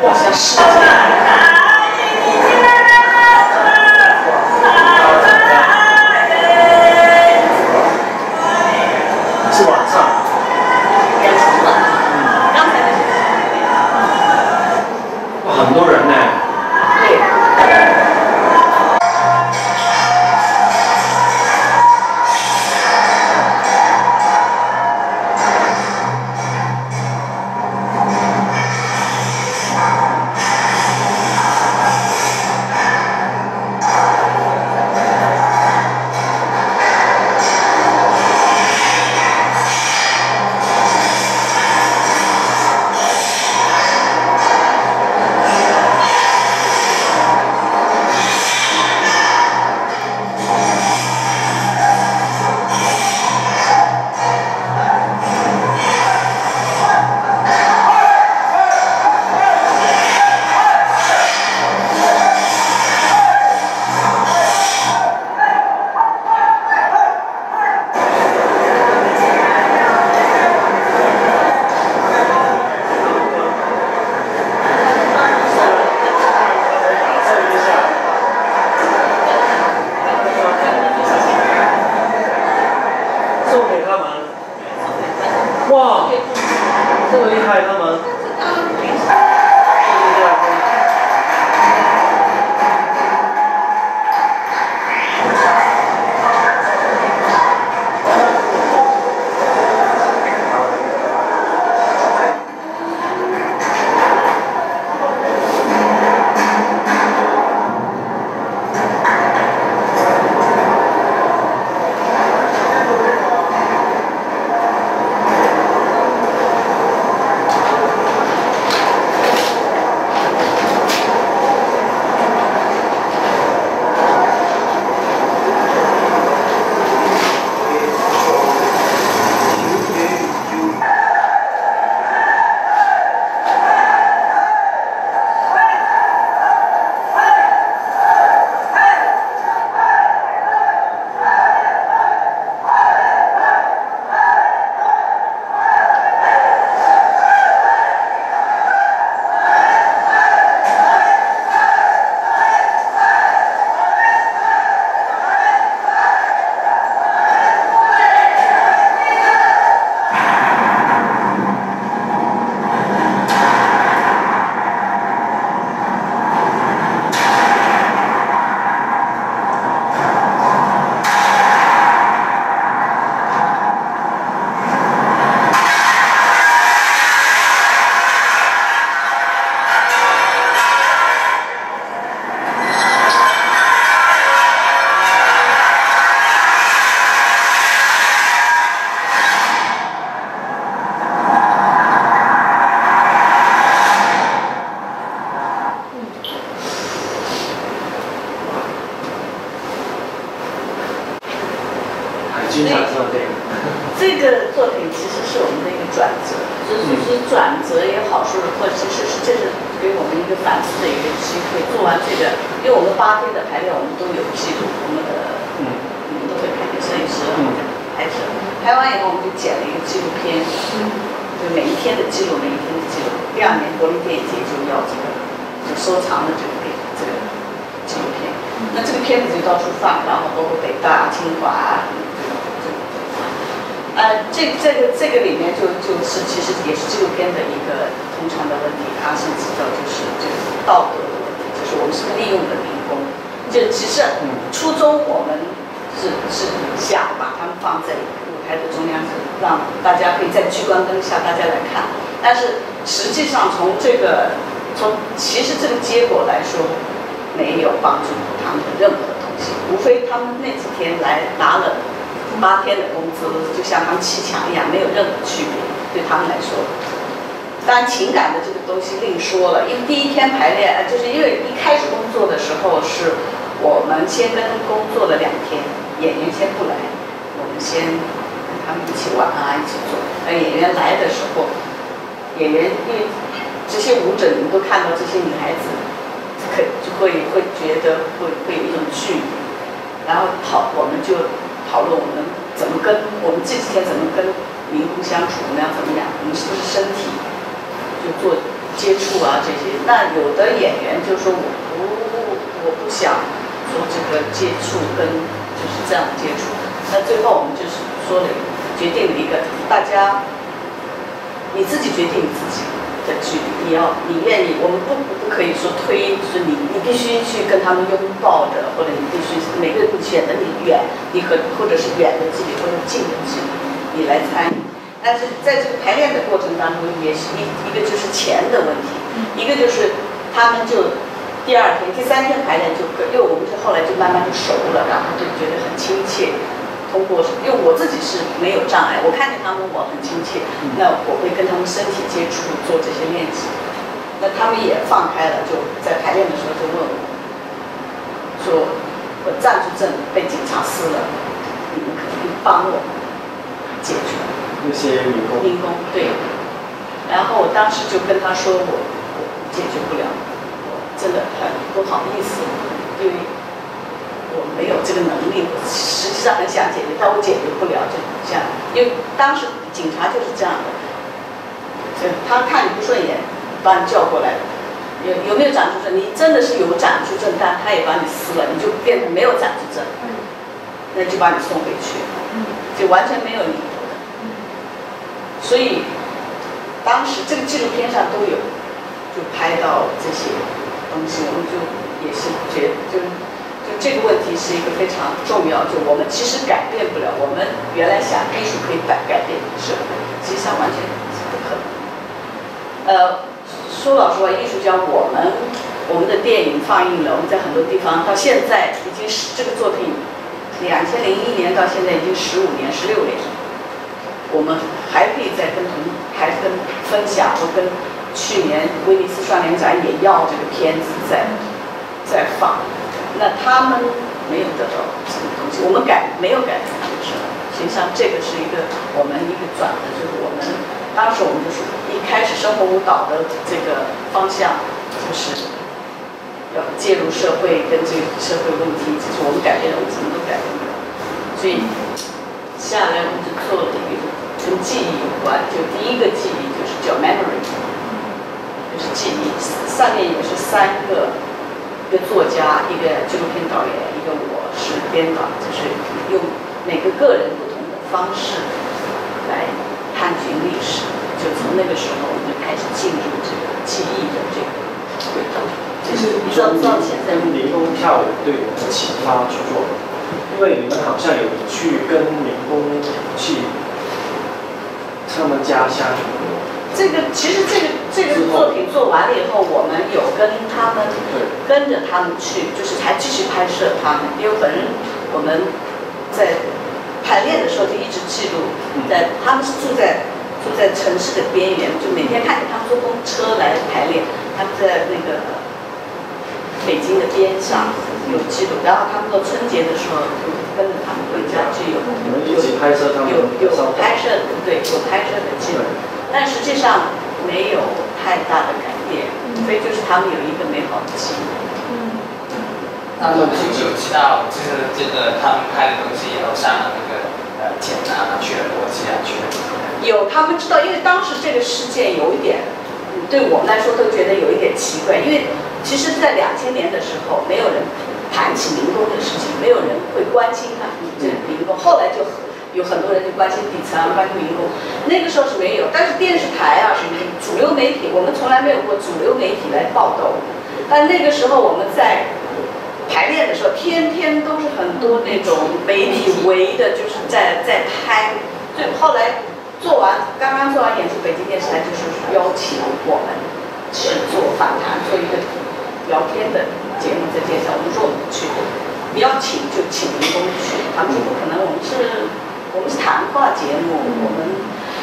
好像世界。剪了一个纪录片，就每一天的记录，每一天的记录。第二年柏林电影节就要这个，就收藏了这个这个纪录片。那这个片子就到处放，然后包括北大、清华啊，这这。这个这个里面就就是其实也是纪录片的一个通常的问题，它涉及到就是这个道德的问题，就是我们是不是利用了民工？就其实初衷我们是是想把他们放在舞台的中央，是让大家可以在聚光灯下大家来看，但是实际上从这个从其实这个结果来说，没有帮助他们的任何东西，无非他们那几天来拿了。八天的工资就像他们砌墙一样，没有任何区别，对他们来说。当然，情感的这个东西另说了，因为第一天排练，就是因为一开始工作的时候是我们先跟工作了两天，演员先不来，我们先他们一起玩啊，一起做。而演员来的时候，演员因为这些舞者，你们都看到这些女孩子，可就会会觉得会会有一种距离，然后讨，我们就。讨论我们怎么跟我们这几天怎么跟民工相处，我们要怎么样？我们是不是身体就做接触啊这些？那有的演员就说我不我不想做这个接触，跟就是这样接触。那最后我们就是说了，决定了一个大家你自己决定你自己。的距离，你要你愿意，我们不不可以说推，就是你你必须去跟他们拥抱着，或者你必须每个人选择你远，你和或者是远的距离或者近的距离，你来参与。但是在这个排练的过程当中，也是一一个就是钱的问题，一个就是他们就第二天、第三天排练就因为我们就后来就慢慢就熟了，然后就觉得很亲切。通过，因为我自己是没有障碍，我看见他们我很亲切，那我会跟他们身体接触做这些练习，那他们也放开了，就在排练的时候就问我，说我暂住证被警察撕了，你们可以帮我解决。那些民工。民工对，然后我当时就跟他说我我解决不了，我真的很不好意思，因为。我没有这个能力，实际上很想解决，但我解决不了，就这样。因为当时警察就是这样的，就他看你不顺眼，把你叫过来，有有没有暂住证？你真的是有暂住证，但他也把你撕了，你就变成没有暂住证，那就把你送回去，就完全没有理由的。所以当时这个纪录片上都有，就拍到这些东西，我们就也是觉就。就这个问题是一个非常重要，就我们其实改变不了。我们原来想艺术可以改改变社会，实际上完全是不可能。呃，说老实话，艺术家我们我们的电影放映了，我们在很多地方到现在已经是这个作品，两千零一年到现在已经十五年、十六年，我们还可以再跟同还跟分享，我跟去年威尼斯双年展也要这个片子再再放。那他们没有得到什么东西，我们改没有改变他们什么。实际上，这个是一个我们一个转的，就是我们当时我们就是一开始生活舞蹈的这个方向，就是要介入社会跟这个社会问题，就是我们改变了，我们什么都改变不了。所以下来我们就做了一个跟记忆有关，就第一个记忆就是叫 memory，就是记忆，上面也是三个。一个作家，一个纪录片导演，一个我是编导，就是用每个个人不同的方式来探寻历史。就从那个时候，我们就开始进入这个记忆的这个轨道。就是造造现在民工跳舞对我的启发去做，因为你们好像有去跟民工去他们家乡。这个其实这个这个作品做完了以后，我们有跟他们跟着他们去，就是还继续拍摄他们。因为本人我们在排练的时候就一直记录，在他们是住在住在城市的边缘，就每天看着他们坐公车来排练。他们在那个北京的边上有记录，然后他们过春节的时候就跟着他们回家就有有有拍摄他们有有拍摄对有拍摄的记录。但实际上，没有太大的改变，所以就是他们有一个美好的心。他们是不是有知道，就是这个他们拍的东西以后上了那个呃检查拿去了国际啊去了？有他们知道，因为当时这个事件有一点，嗯对我们来说都觉得有一点奇怪，因为其实，在两千年的时候，没有人谈起民工的事情，没有人会关心他这个民工，后来就很有很多人就关心底层，关心民工，那个时候是没有，但是电视台啊什么主流媒体，我们从来没有过主流媒体来报道，但那个时候我们在。排练的时候，天天都是很多那种媒体围的，就是在在拍。所以后来做完，刚刚做完演出，北京电视台就是邀请我们去做访谈，做一个聊天的节目在介绍。我们说我们去，你要请就请民工去。他们说不可能，我们是，我们是谈话节目，我们，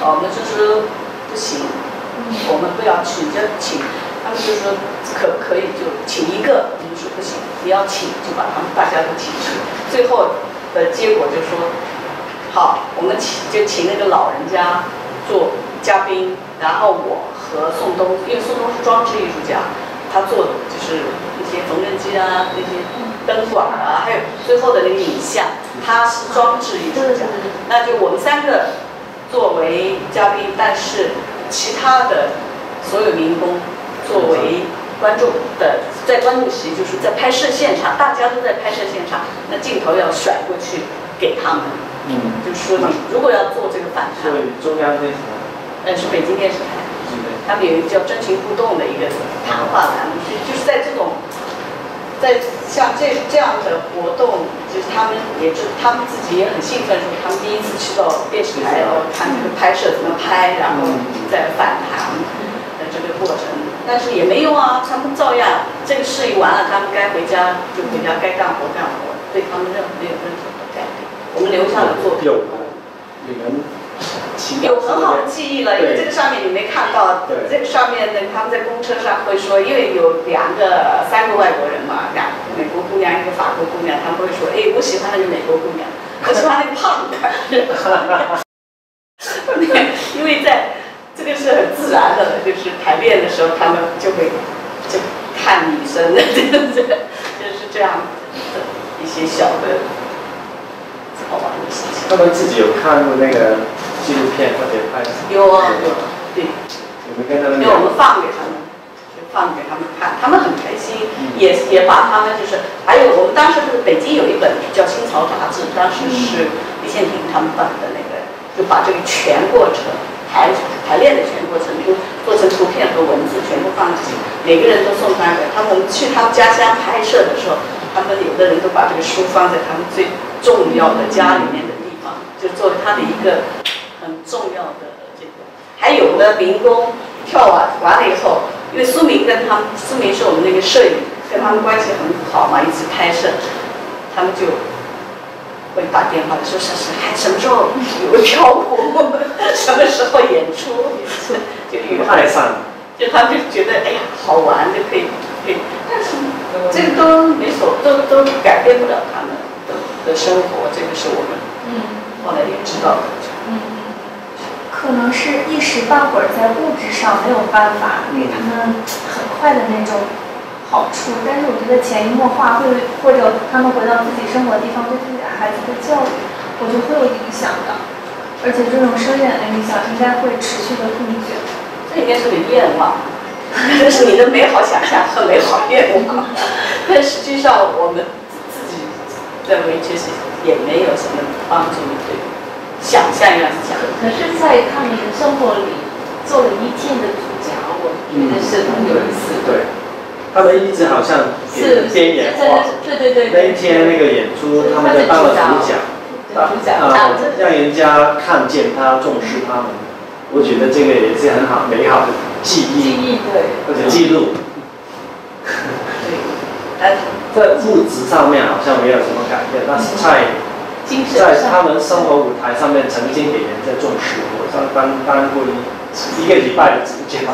呃，我们就是不行，我们不要去，就请。他们就说可不可以就请一个，我们说不行，你要请就把他们大家都请去。最后的结果就说，好，我们请就请那个老人家做嘉宾，然后我和宋冬，因为宋冬是装置艺术家，他做就是那些缝纫机啊，那些灯管啊，还有最后的那个影像，他是装置艺术家，那就我们三个作为嘉宾，但是其他的所有民工。作为观众的，在观众席就是在拍摄现场，大家都在拍摄现场，那镜头要甩过去给他们，嗯，就是说你如果要做这个反弹，所以中央电视台，呃，是北京电视台，对他们有一个叫真情互动的一个谈话栏目，就就是在这种，在像这这样的活动，就是他们也就他们自己也很兴奋，说他们第一次去到电视台，然后看这个拍摄怎么拍，然后再反弹的这个过程。但是也没用啊，他们照样这个事一完了，他们该回家就回家，该干活干活，对他们任没有任何的改变。我们留下了作品，有你们有很好的记忆了，因为这个上面你没看到，这个上面呢他们在公车上会说，因为有两个、三个外国人嘛，两美国姑娘一个法国姑娘，他们会说，哎，我喜欢那个美国姑娘，我喜欢那个胖的，因为在。这个是很自然的，就是排练的时候，他们就会就看女生的，就是这样的一些小的好玩的事情。他们自己有看过那个纪录片或者拍？有啊，有，对。我们跟他们。因为我们放给他们，就放给他们看，他们很开心，也也把他们就是，还有我们当时是北京有一本叫《新潮》杂志，当时是李宪平他们办的那个，就把这个全过程。排排练的全过程都做成图片和文字，全部放进去，每个人都送他的。他们去他们家乡拍摄的时候，他们有的人都把这个书放在他们最重要的家里面的地方，就作为他的一个很重要的这个。还有的民工跳完完了以后，因为苏明跟他们，苏明是我们那个摄影，跟他们关系很好嘛，一起拍摄，他们就。会打电话说是是，还什么时候有个跳舞，什么时候演出，就有爱上，就他们就觉得哎呀好玩，就可以可以，但是这个都没所都都改变不了他们的的生活，这个是我们后来也知道的。嗯，可能是一时半会儿在物质上没有办法给他们很快的那种。好处，但是我觉得潜移默化会，或者他们回到自己生活的地方，对自己的孩子的教育，我觉得会有影响的。而且这种深远的影响应该会持续的很久。这应该是个愿望，这是你的美好想象和美好愿望。但实际上我们自己认为其实也没有什么帮助，对，想象一下想。可是，在他们的生活里做了一天的主角，我觉得是很有意思。对。他们一直好像是边缘化，对对对。那一天那个演出，他们就当了主角，啊，让人家看见他重视他们。我觉得这个也是很好美好的记忆，记忆对，或者记录。对，在物质上面好像没有什么改变，但是在在他们生活舞台上面，曾经给人在重视。我上当当过一一个礼拜的主角，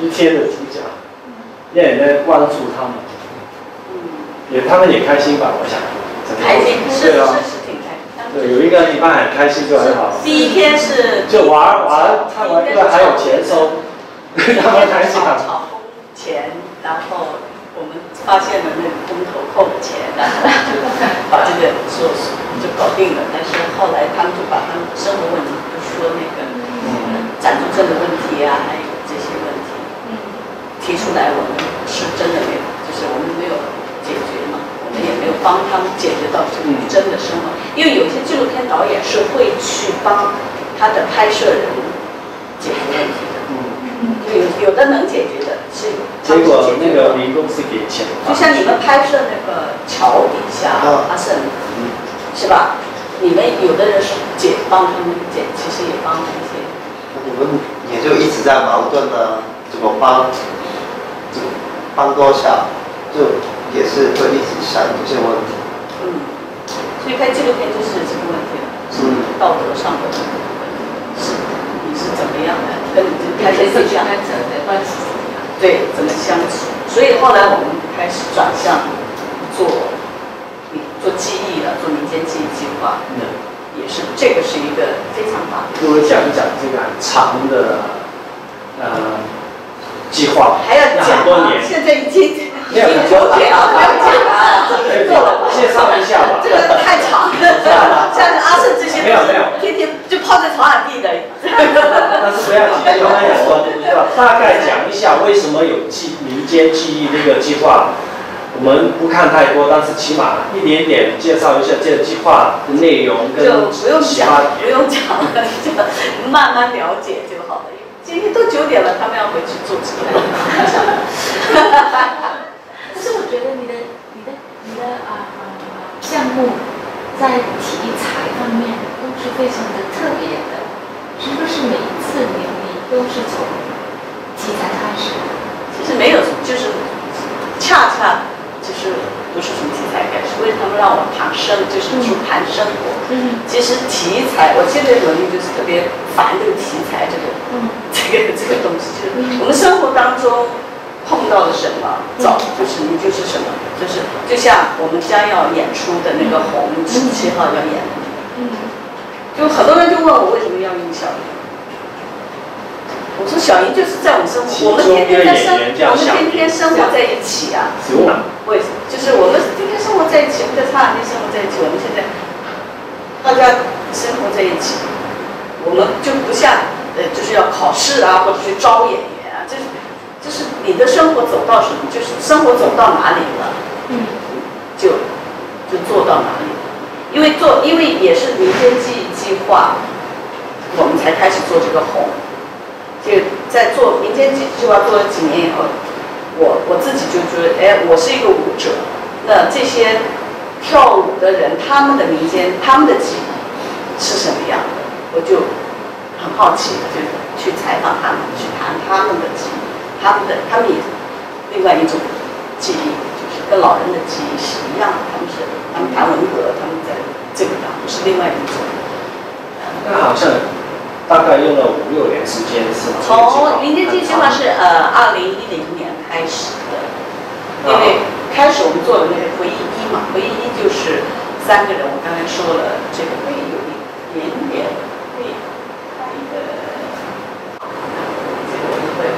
一天的主角。让人在关注他们，也他们也开心吧？我想，开心是是是挺开心。对，有一个礼拜很开心就很好。第一天是就玩玩，他玩，因为还有钱收，他们还想炒炒工钱，然后我们发现了那个工头扣的钱，然后就把这个说就搞定了。但是后来他们就把他们生活问题，比如说那个呃暂住证的问题啊，还有这些问题提出来，我们是真的没有，就是我们没有解决们也没有帮他们解决到这个真的生活。因为有些纪录片导演是会去帮他的拍摄人解决问题的。就有有的能解决的是结果那个民工是给钱，就像你们拍摄那个桥底下啊阿胜，是吧？你们有的人是解帮他们解，其实也帮了一些。我们也就一直在矛盾呢，怎么帮，怎么帮多少，就也是会一直想这些问题。嗯，所以拍纪录片就是。这个问题了，是。道德上的问题，是。你是。怎么样的，跟你这拍摄对象拍者的关系？对怎么相处。所以后来我们开始转向做做记忆了，做民间记忆计划，嗯，也是。这个是。一个非常大的。给我讲一讲这个很长的呃计划，还要讲吗？很多年，现在已经没有经九点了，还要讲啊，对够了。介绍一下吧这。个太长了 像阿胜这些没有没有天天就泡在草场地的。但是不要紧，刚才很多都不知道，大概讲一下为什么有记民间记忆那个计划。我们不看太多，但是起码一点点介绍一下这个计划的内容跟就不用讲。不用讲了，就慢慢了解就好了。今天都九点了，他们要回去做鸡蛋。可是我觉得你的、你的、你的啊啊项目在题材方面都是非常的特别的，是不是每一次你你都是从题材开始？其实没有，就是恰恰就是不是从题材开始，为什么让我谈生，就是去谈生活。嗯其实题材，我现在努力就是特别烦这个题材这个嗯这个这个东西，就是我们生活当中碰到了什么，早就是你就是什么，就是就像我们将要演出的那个红十七号要演的，嗯就很多人就问我为什么要用小英。我说小英就是在我们生活，我们天天在生，我们天天生活在一起啊。为什么？就是我们天天生活在一起，我们在差两天生活在一起，我们现在大家生活在一起，我们就不像呃，就是要考试啊，或者去招演员就是你的生活走到什么，就是生活走到哪里了，嗯就就做到哪里了。因为做，因为也是民间记忆计划，我们才开始做这个红。就在做民间记忆计划做了几年以后，我我自己就觉得，哎，我是一个舞者，那这些跳舞的人，他们的民间，他们的记忆是什么样的，我就很好奇，就去采访他们，去谈他们的记忆，他们的他们也另外一种记忆，就是跟老人的记忆是一样的，他们是他们谈文革，他们在这个当中是另外一种。那好像大概用了五六年时间是吗？从民间计划是呃二零一零年开始的，因为开始我们做的那个回忆一嘛，回忆一就是三个人，我刚才说了，这个会有一点点会看一个，这个我就会。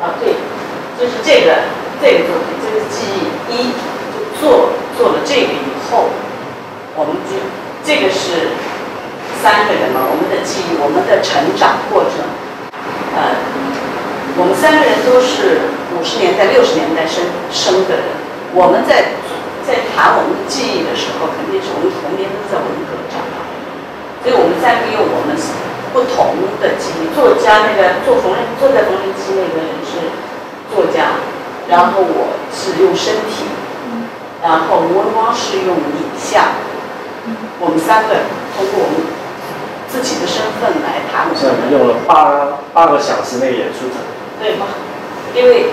啊，对，就是这个这个作品，这个记忆一就做做了这个以后，我们就这个是三个人嘛，我们的记忆，我们的成长过程，呃，我们三个人都是五十年代、六十年代生生的人，我们在在谈我们的记忆的时候，肯定是我们童年都在文革长大，所以我们三个用我们不同的记忆，作家那个做缝纫坐在缝纫机那个人是作家，然后我是用身体，然后吴文光是用影像，我们三个通过我们自己的身份来谈像们用了八八个小时那个演出的。对吧？因为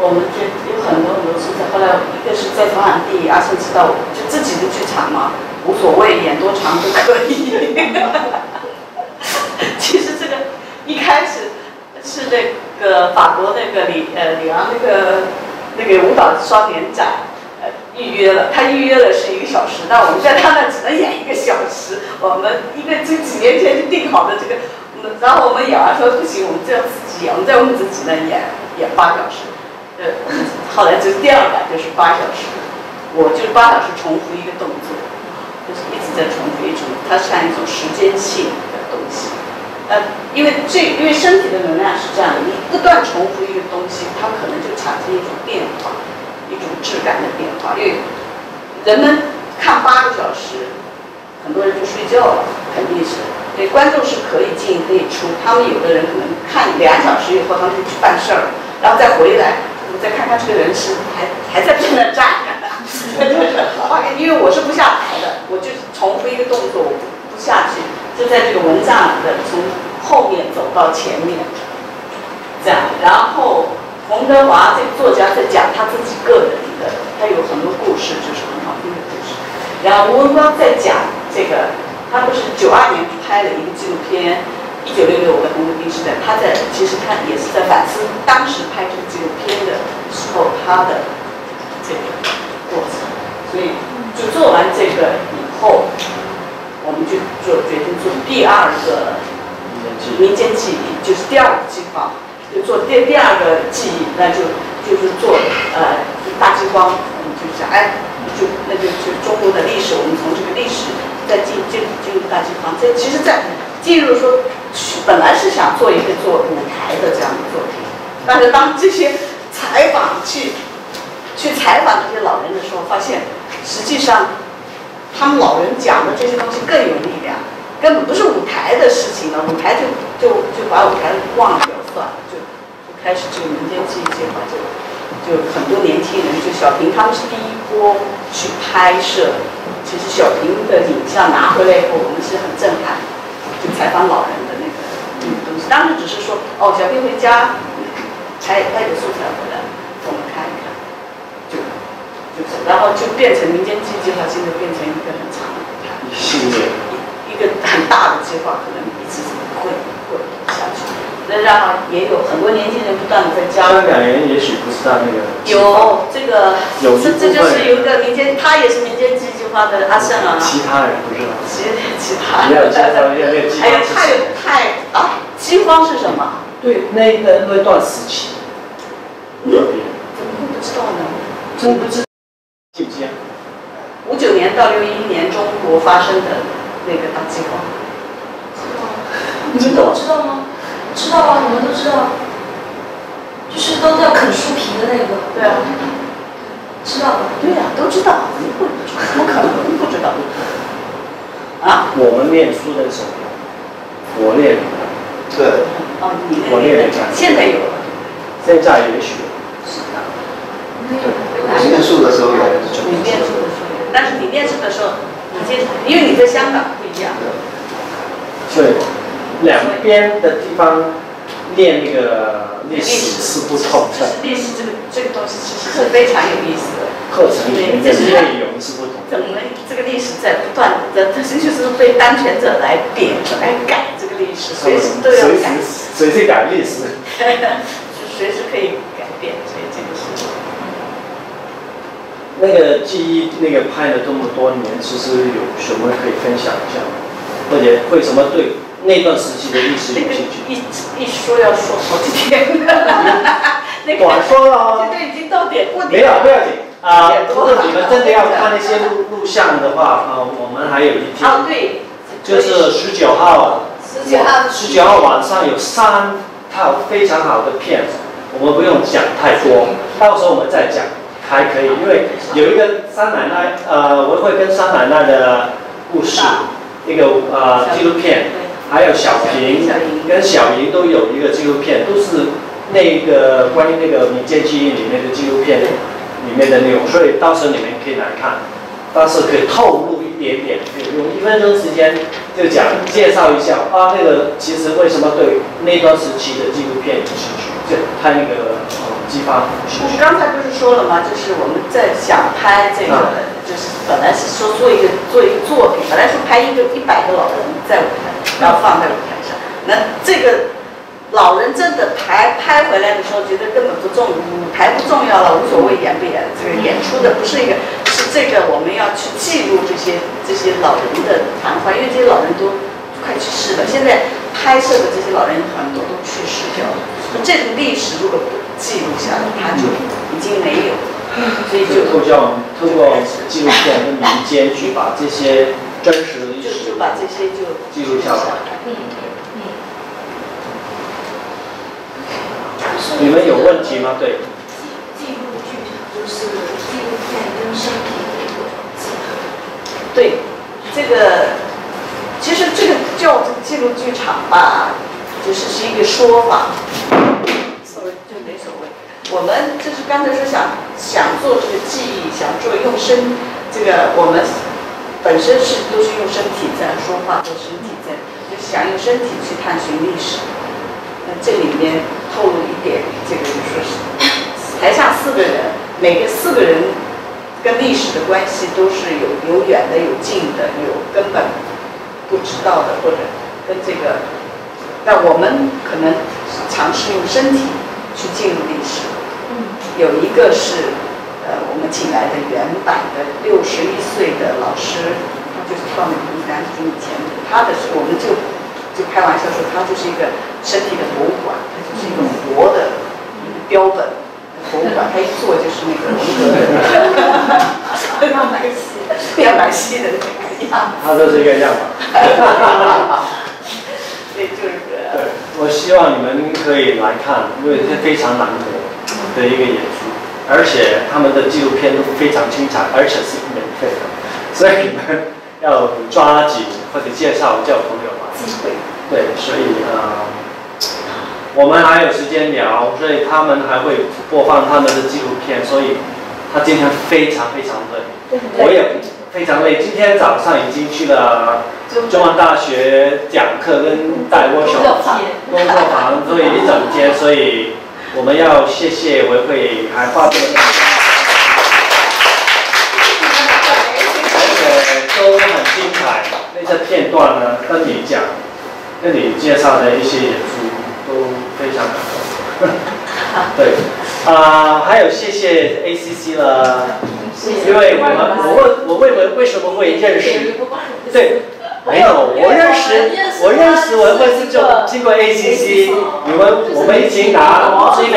我们觉有很多很多素材，后来一个是在草场地，阿胜知道，就自己的剧场嘛，无所谓，演多长都可以。其实这个一开始是那个法国那个里呃里昂那个那个舞蹈双年展，呃预约了，他预约了是一个小时，那我们在他那只能演一个小时。我们一个这几年前就定好的这个，然后我们演完说不行，我们这样自己演，我们在我们自己那演也八小时。呃，后来就是第二版就是八小时，我就是八小时重复一个动作，就是一直在重复一种，它像一种时间性的东西。呃，因为这因为身体的能量是这样的，你不断重复一个东西，它可能就产生一种变化，一种质感的变化。因为人们看八个小时，很多人就睡觉了，肯定是。对，观众是可以进可以出，他们有的人可能看两小时以后，他们就去办事儿，然后再回来，我再看看这个人是还还在那站着。因为我是不下台的，我就重复一个动作，我不不下去，就在这个蚊帐的从后面走到前面，这样。然后冯德华这个作家在讲他自己个人的，他有很多故事，就是很好听的故事。然后吴文光在讲这个，他不是九二年拍了一个纪录片，一九六六我的红卫兵时代，他在其实他也是在反思当时拍这个纪录片的时候他的这个过程，所以就做完这个以后，我们就做决定做第二个民间记忆，就是第二个计划，就做第第二个记忆，那就就是做呃大饥荒，我们就想哎，就那就就中国的历史，我们从这个历史在进进进入大饥荒，这其实，在进入说本来是想做一个做舞台的这样的作品，但是当这些采访去去采访这些老人的时候，发现实际上他们老人讲的这些东西更有力量。根本不是舞台的事情了，舞台就就就把舞台忘掉算了，就就开始这个民间记忆计划，就就很多年轻人，就小平他们是第一波去拍摄，其实小平的影像拿回来以后，我们是很震撼，就采访老人的那个那个东西，当时只是说哦，小平回家拍拍点素材回来，我们看一看，就就是，然后就变成民间记忆计划，现在变成一个很长的舞台。系列。一个很大的计划，可能一直会会下去。那然后也有很多年轻人不断的在加入。香港人也许不知道那个。有这个，有这这就是有一个民间，他也是民间计划的阿胜啊。其他人不知道。其其他。没有其他人，没有饥荒。哎呀，太太啊！饥荒是什么？对，那那那段时期。嗯？怎么会不知道呢？真不知。记不记？五九年到六一年，中国发生的。那个大饥荒，知道，你们都知道吗？知道啊，你们都知道，就是都在啃树皮的那个。对啊，知道的。对呀，都知道，怎么会不知道？怎么可能不知道？啊？我们念书的时候，我念。对。哦，你那念现在有了。现在也许。是的。我念书的时候有。你念书的时候有，但是你念书的时候。因为你在香港不一样，对，两边的地方练那个历史是不同的。历史这个这个东西其实是非常有意思的。课程里面的内容是不同的。怎么这个历史在不断的，这就是被当权者来贬来改这个历史，随时都要改。随时改历史。随时可以改变，所以这个是。那个记忆，那个拍了这么多年，其实有什么可以分享一下吗？或者为什么对那段时期的历史有兴趣？一一说要说好几天。短说了。现在已经到点不。没有，不要紧啊。如果你们真的要看那些录录像的话，啊，我们还有一天。啊，对。就是十九号。十九号。十九号晚上有三套非常好的片子，我们不用讲太多，到时候我们再讲。还可以，因为有一个三奶奶，呃，我会跟三奶奶的故事，一个呃纪录片，还有小平跟小莹都有一个纪录片，都是那个关于那个民间记忆里面的纪录片。里面的内容，所以到时候你们可以来看，但是可以透露一点点，用一分钟时间就讲介绍一下啊，那个其实为什么对那段时期的纪录片有兴趣，就拍那个。激发。我刚才不是说了吗？就是我们在想拍这个，就是本来是说做一个做一个作品，本来是拍一个一百个老人在舞台，然后放在舞台上。那这个老人真的拍拍回来的时候，觉得根本不重，舞台不重要了，无所谓演不演，这个演出的不是一个。是这个我们要去记录这些这些老人的谈话，因为这些老人都快去世了，现在拍摄的这些老人很多都去世掉了。这个历史如果不记录下来，它就已经没有。所以就就透过透过纪录片跟民间去把这些真实的历就史就把这些就记录下来。嗯。你们有问题吗？对，纪纪录剧场就是纪录片跟身体的一个结合。对，这个其实这个叫这个记录剧场吧，就是是一个说法，所谓就没所谓。我们就是刚才说想想做这个记忆，想做用身，这个我们本身是都是用身体在说话，用身体在，就想用身体去探寻历史。那这里面透露一点，这个就说是台下四个人，每个四个人跟历史的关系都是有有远的、有近的、有根本不知道的，或者跟这个，但我们可能尝试用身体去进入历史。有一个是呃我们请来的原版的六十一岁的老师，他就是跳美名单，就是以前他的是我们就就开玩笑说他就是一个身体的博物馆，他就是一个活的一个标本。博物馆，他一坐就是那个荣格的，要买戏。要买戏的那个样子。它就是一个样吧。对，就我希望你们可以来看，因为这非常难得的一个演出，而且他们的纪录片都非常精彩，而且是免费的，所以你们要抓紧或者介绍叫朋友来。机会。对，所以呃，我们还有时间聊，所以他们还会播放他们的纪录片，所以他今天非常非常累，我也非常累。今天早上已经去了中央大学讲课跟带我小工作坊，所以一整天，所以我们要谢谢维慧还花这个。而且都很精彩，那些片段呢，跟你讲，跟你介绍的一些演出都非常感动。对，啊、还有谢谢 ACC 了，因为我们我问我为为为什么会认识？对，没有，我认识我认识文慧是就经过 ACC，你们我们一起拿这个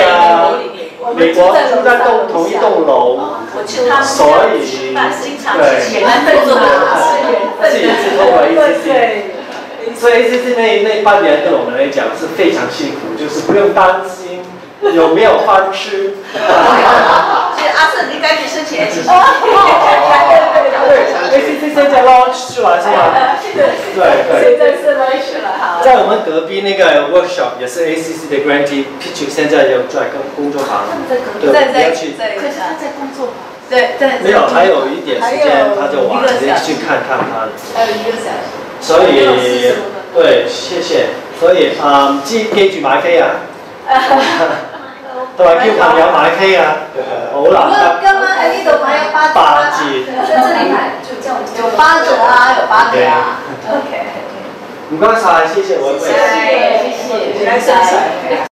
美国住在栋同一栋楼，所以对自己是透过 ACC，所以 ACC 那那半年对我们来讲是非常辛苦，就是不用担心 有没有饭吃。所以阿胜，你赶紧申请 A 对，ACC 现在 launch 出来是吗？对 对。现在是来去了哈。在我们隔壁那个 workshop 也是 ACC 的 grantee Pitch，现在有在跟工作坊，对，在在不要去。在可是他在工作吧？对对。没有，还有一点时间他就完，直接去看看他。还有一个小时。所以对，谢谢。所以啊，記記住買飛啊，同埋叫朋友買 K 啊，好難得。今晚喺呢度買有八折八啊，折，就叫我有八折啊，有八折啊。OK。唔該晒，謝謝我謝。謝謝謝謝。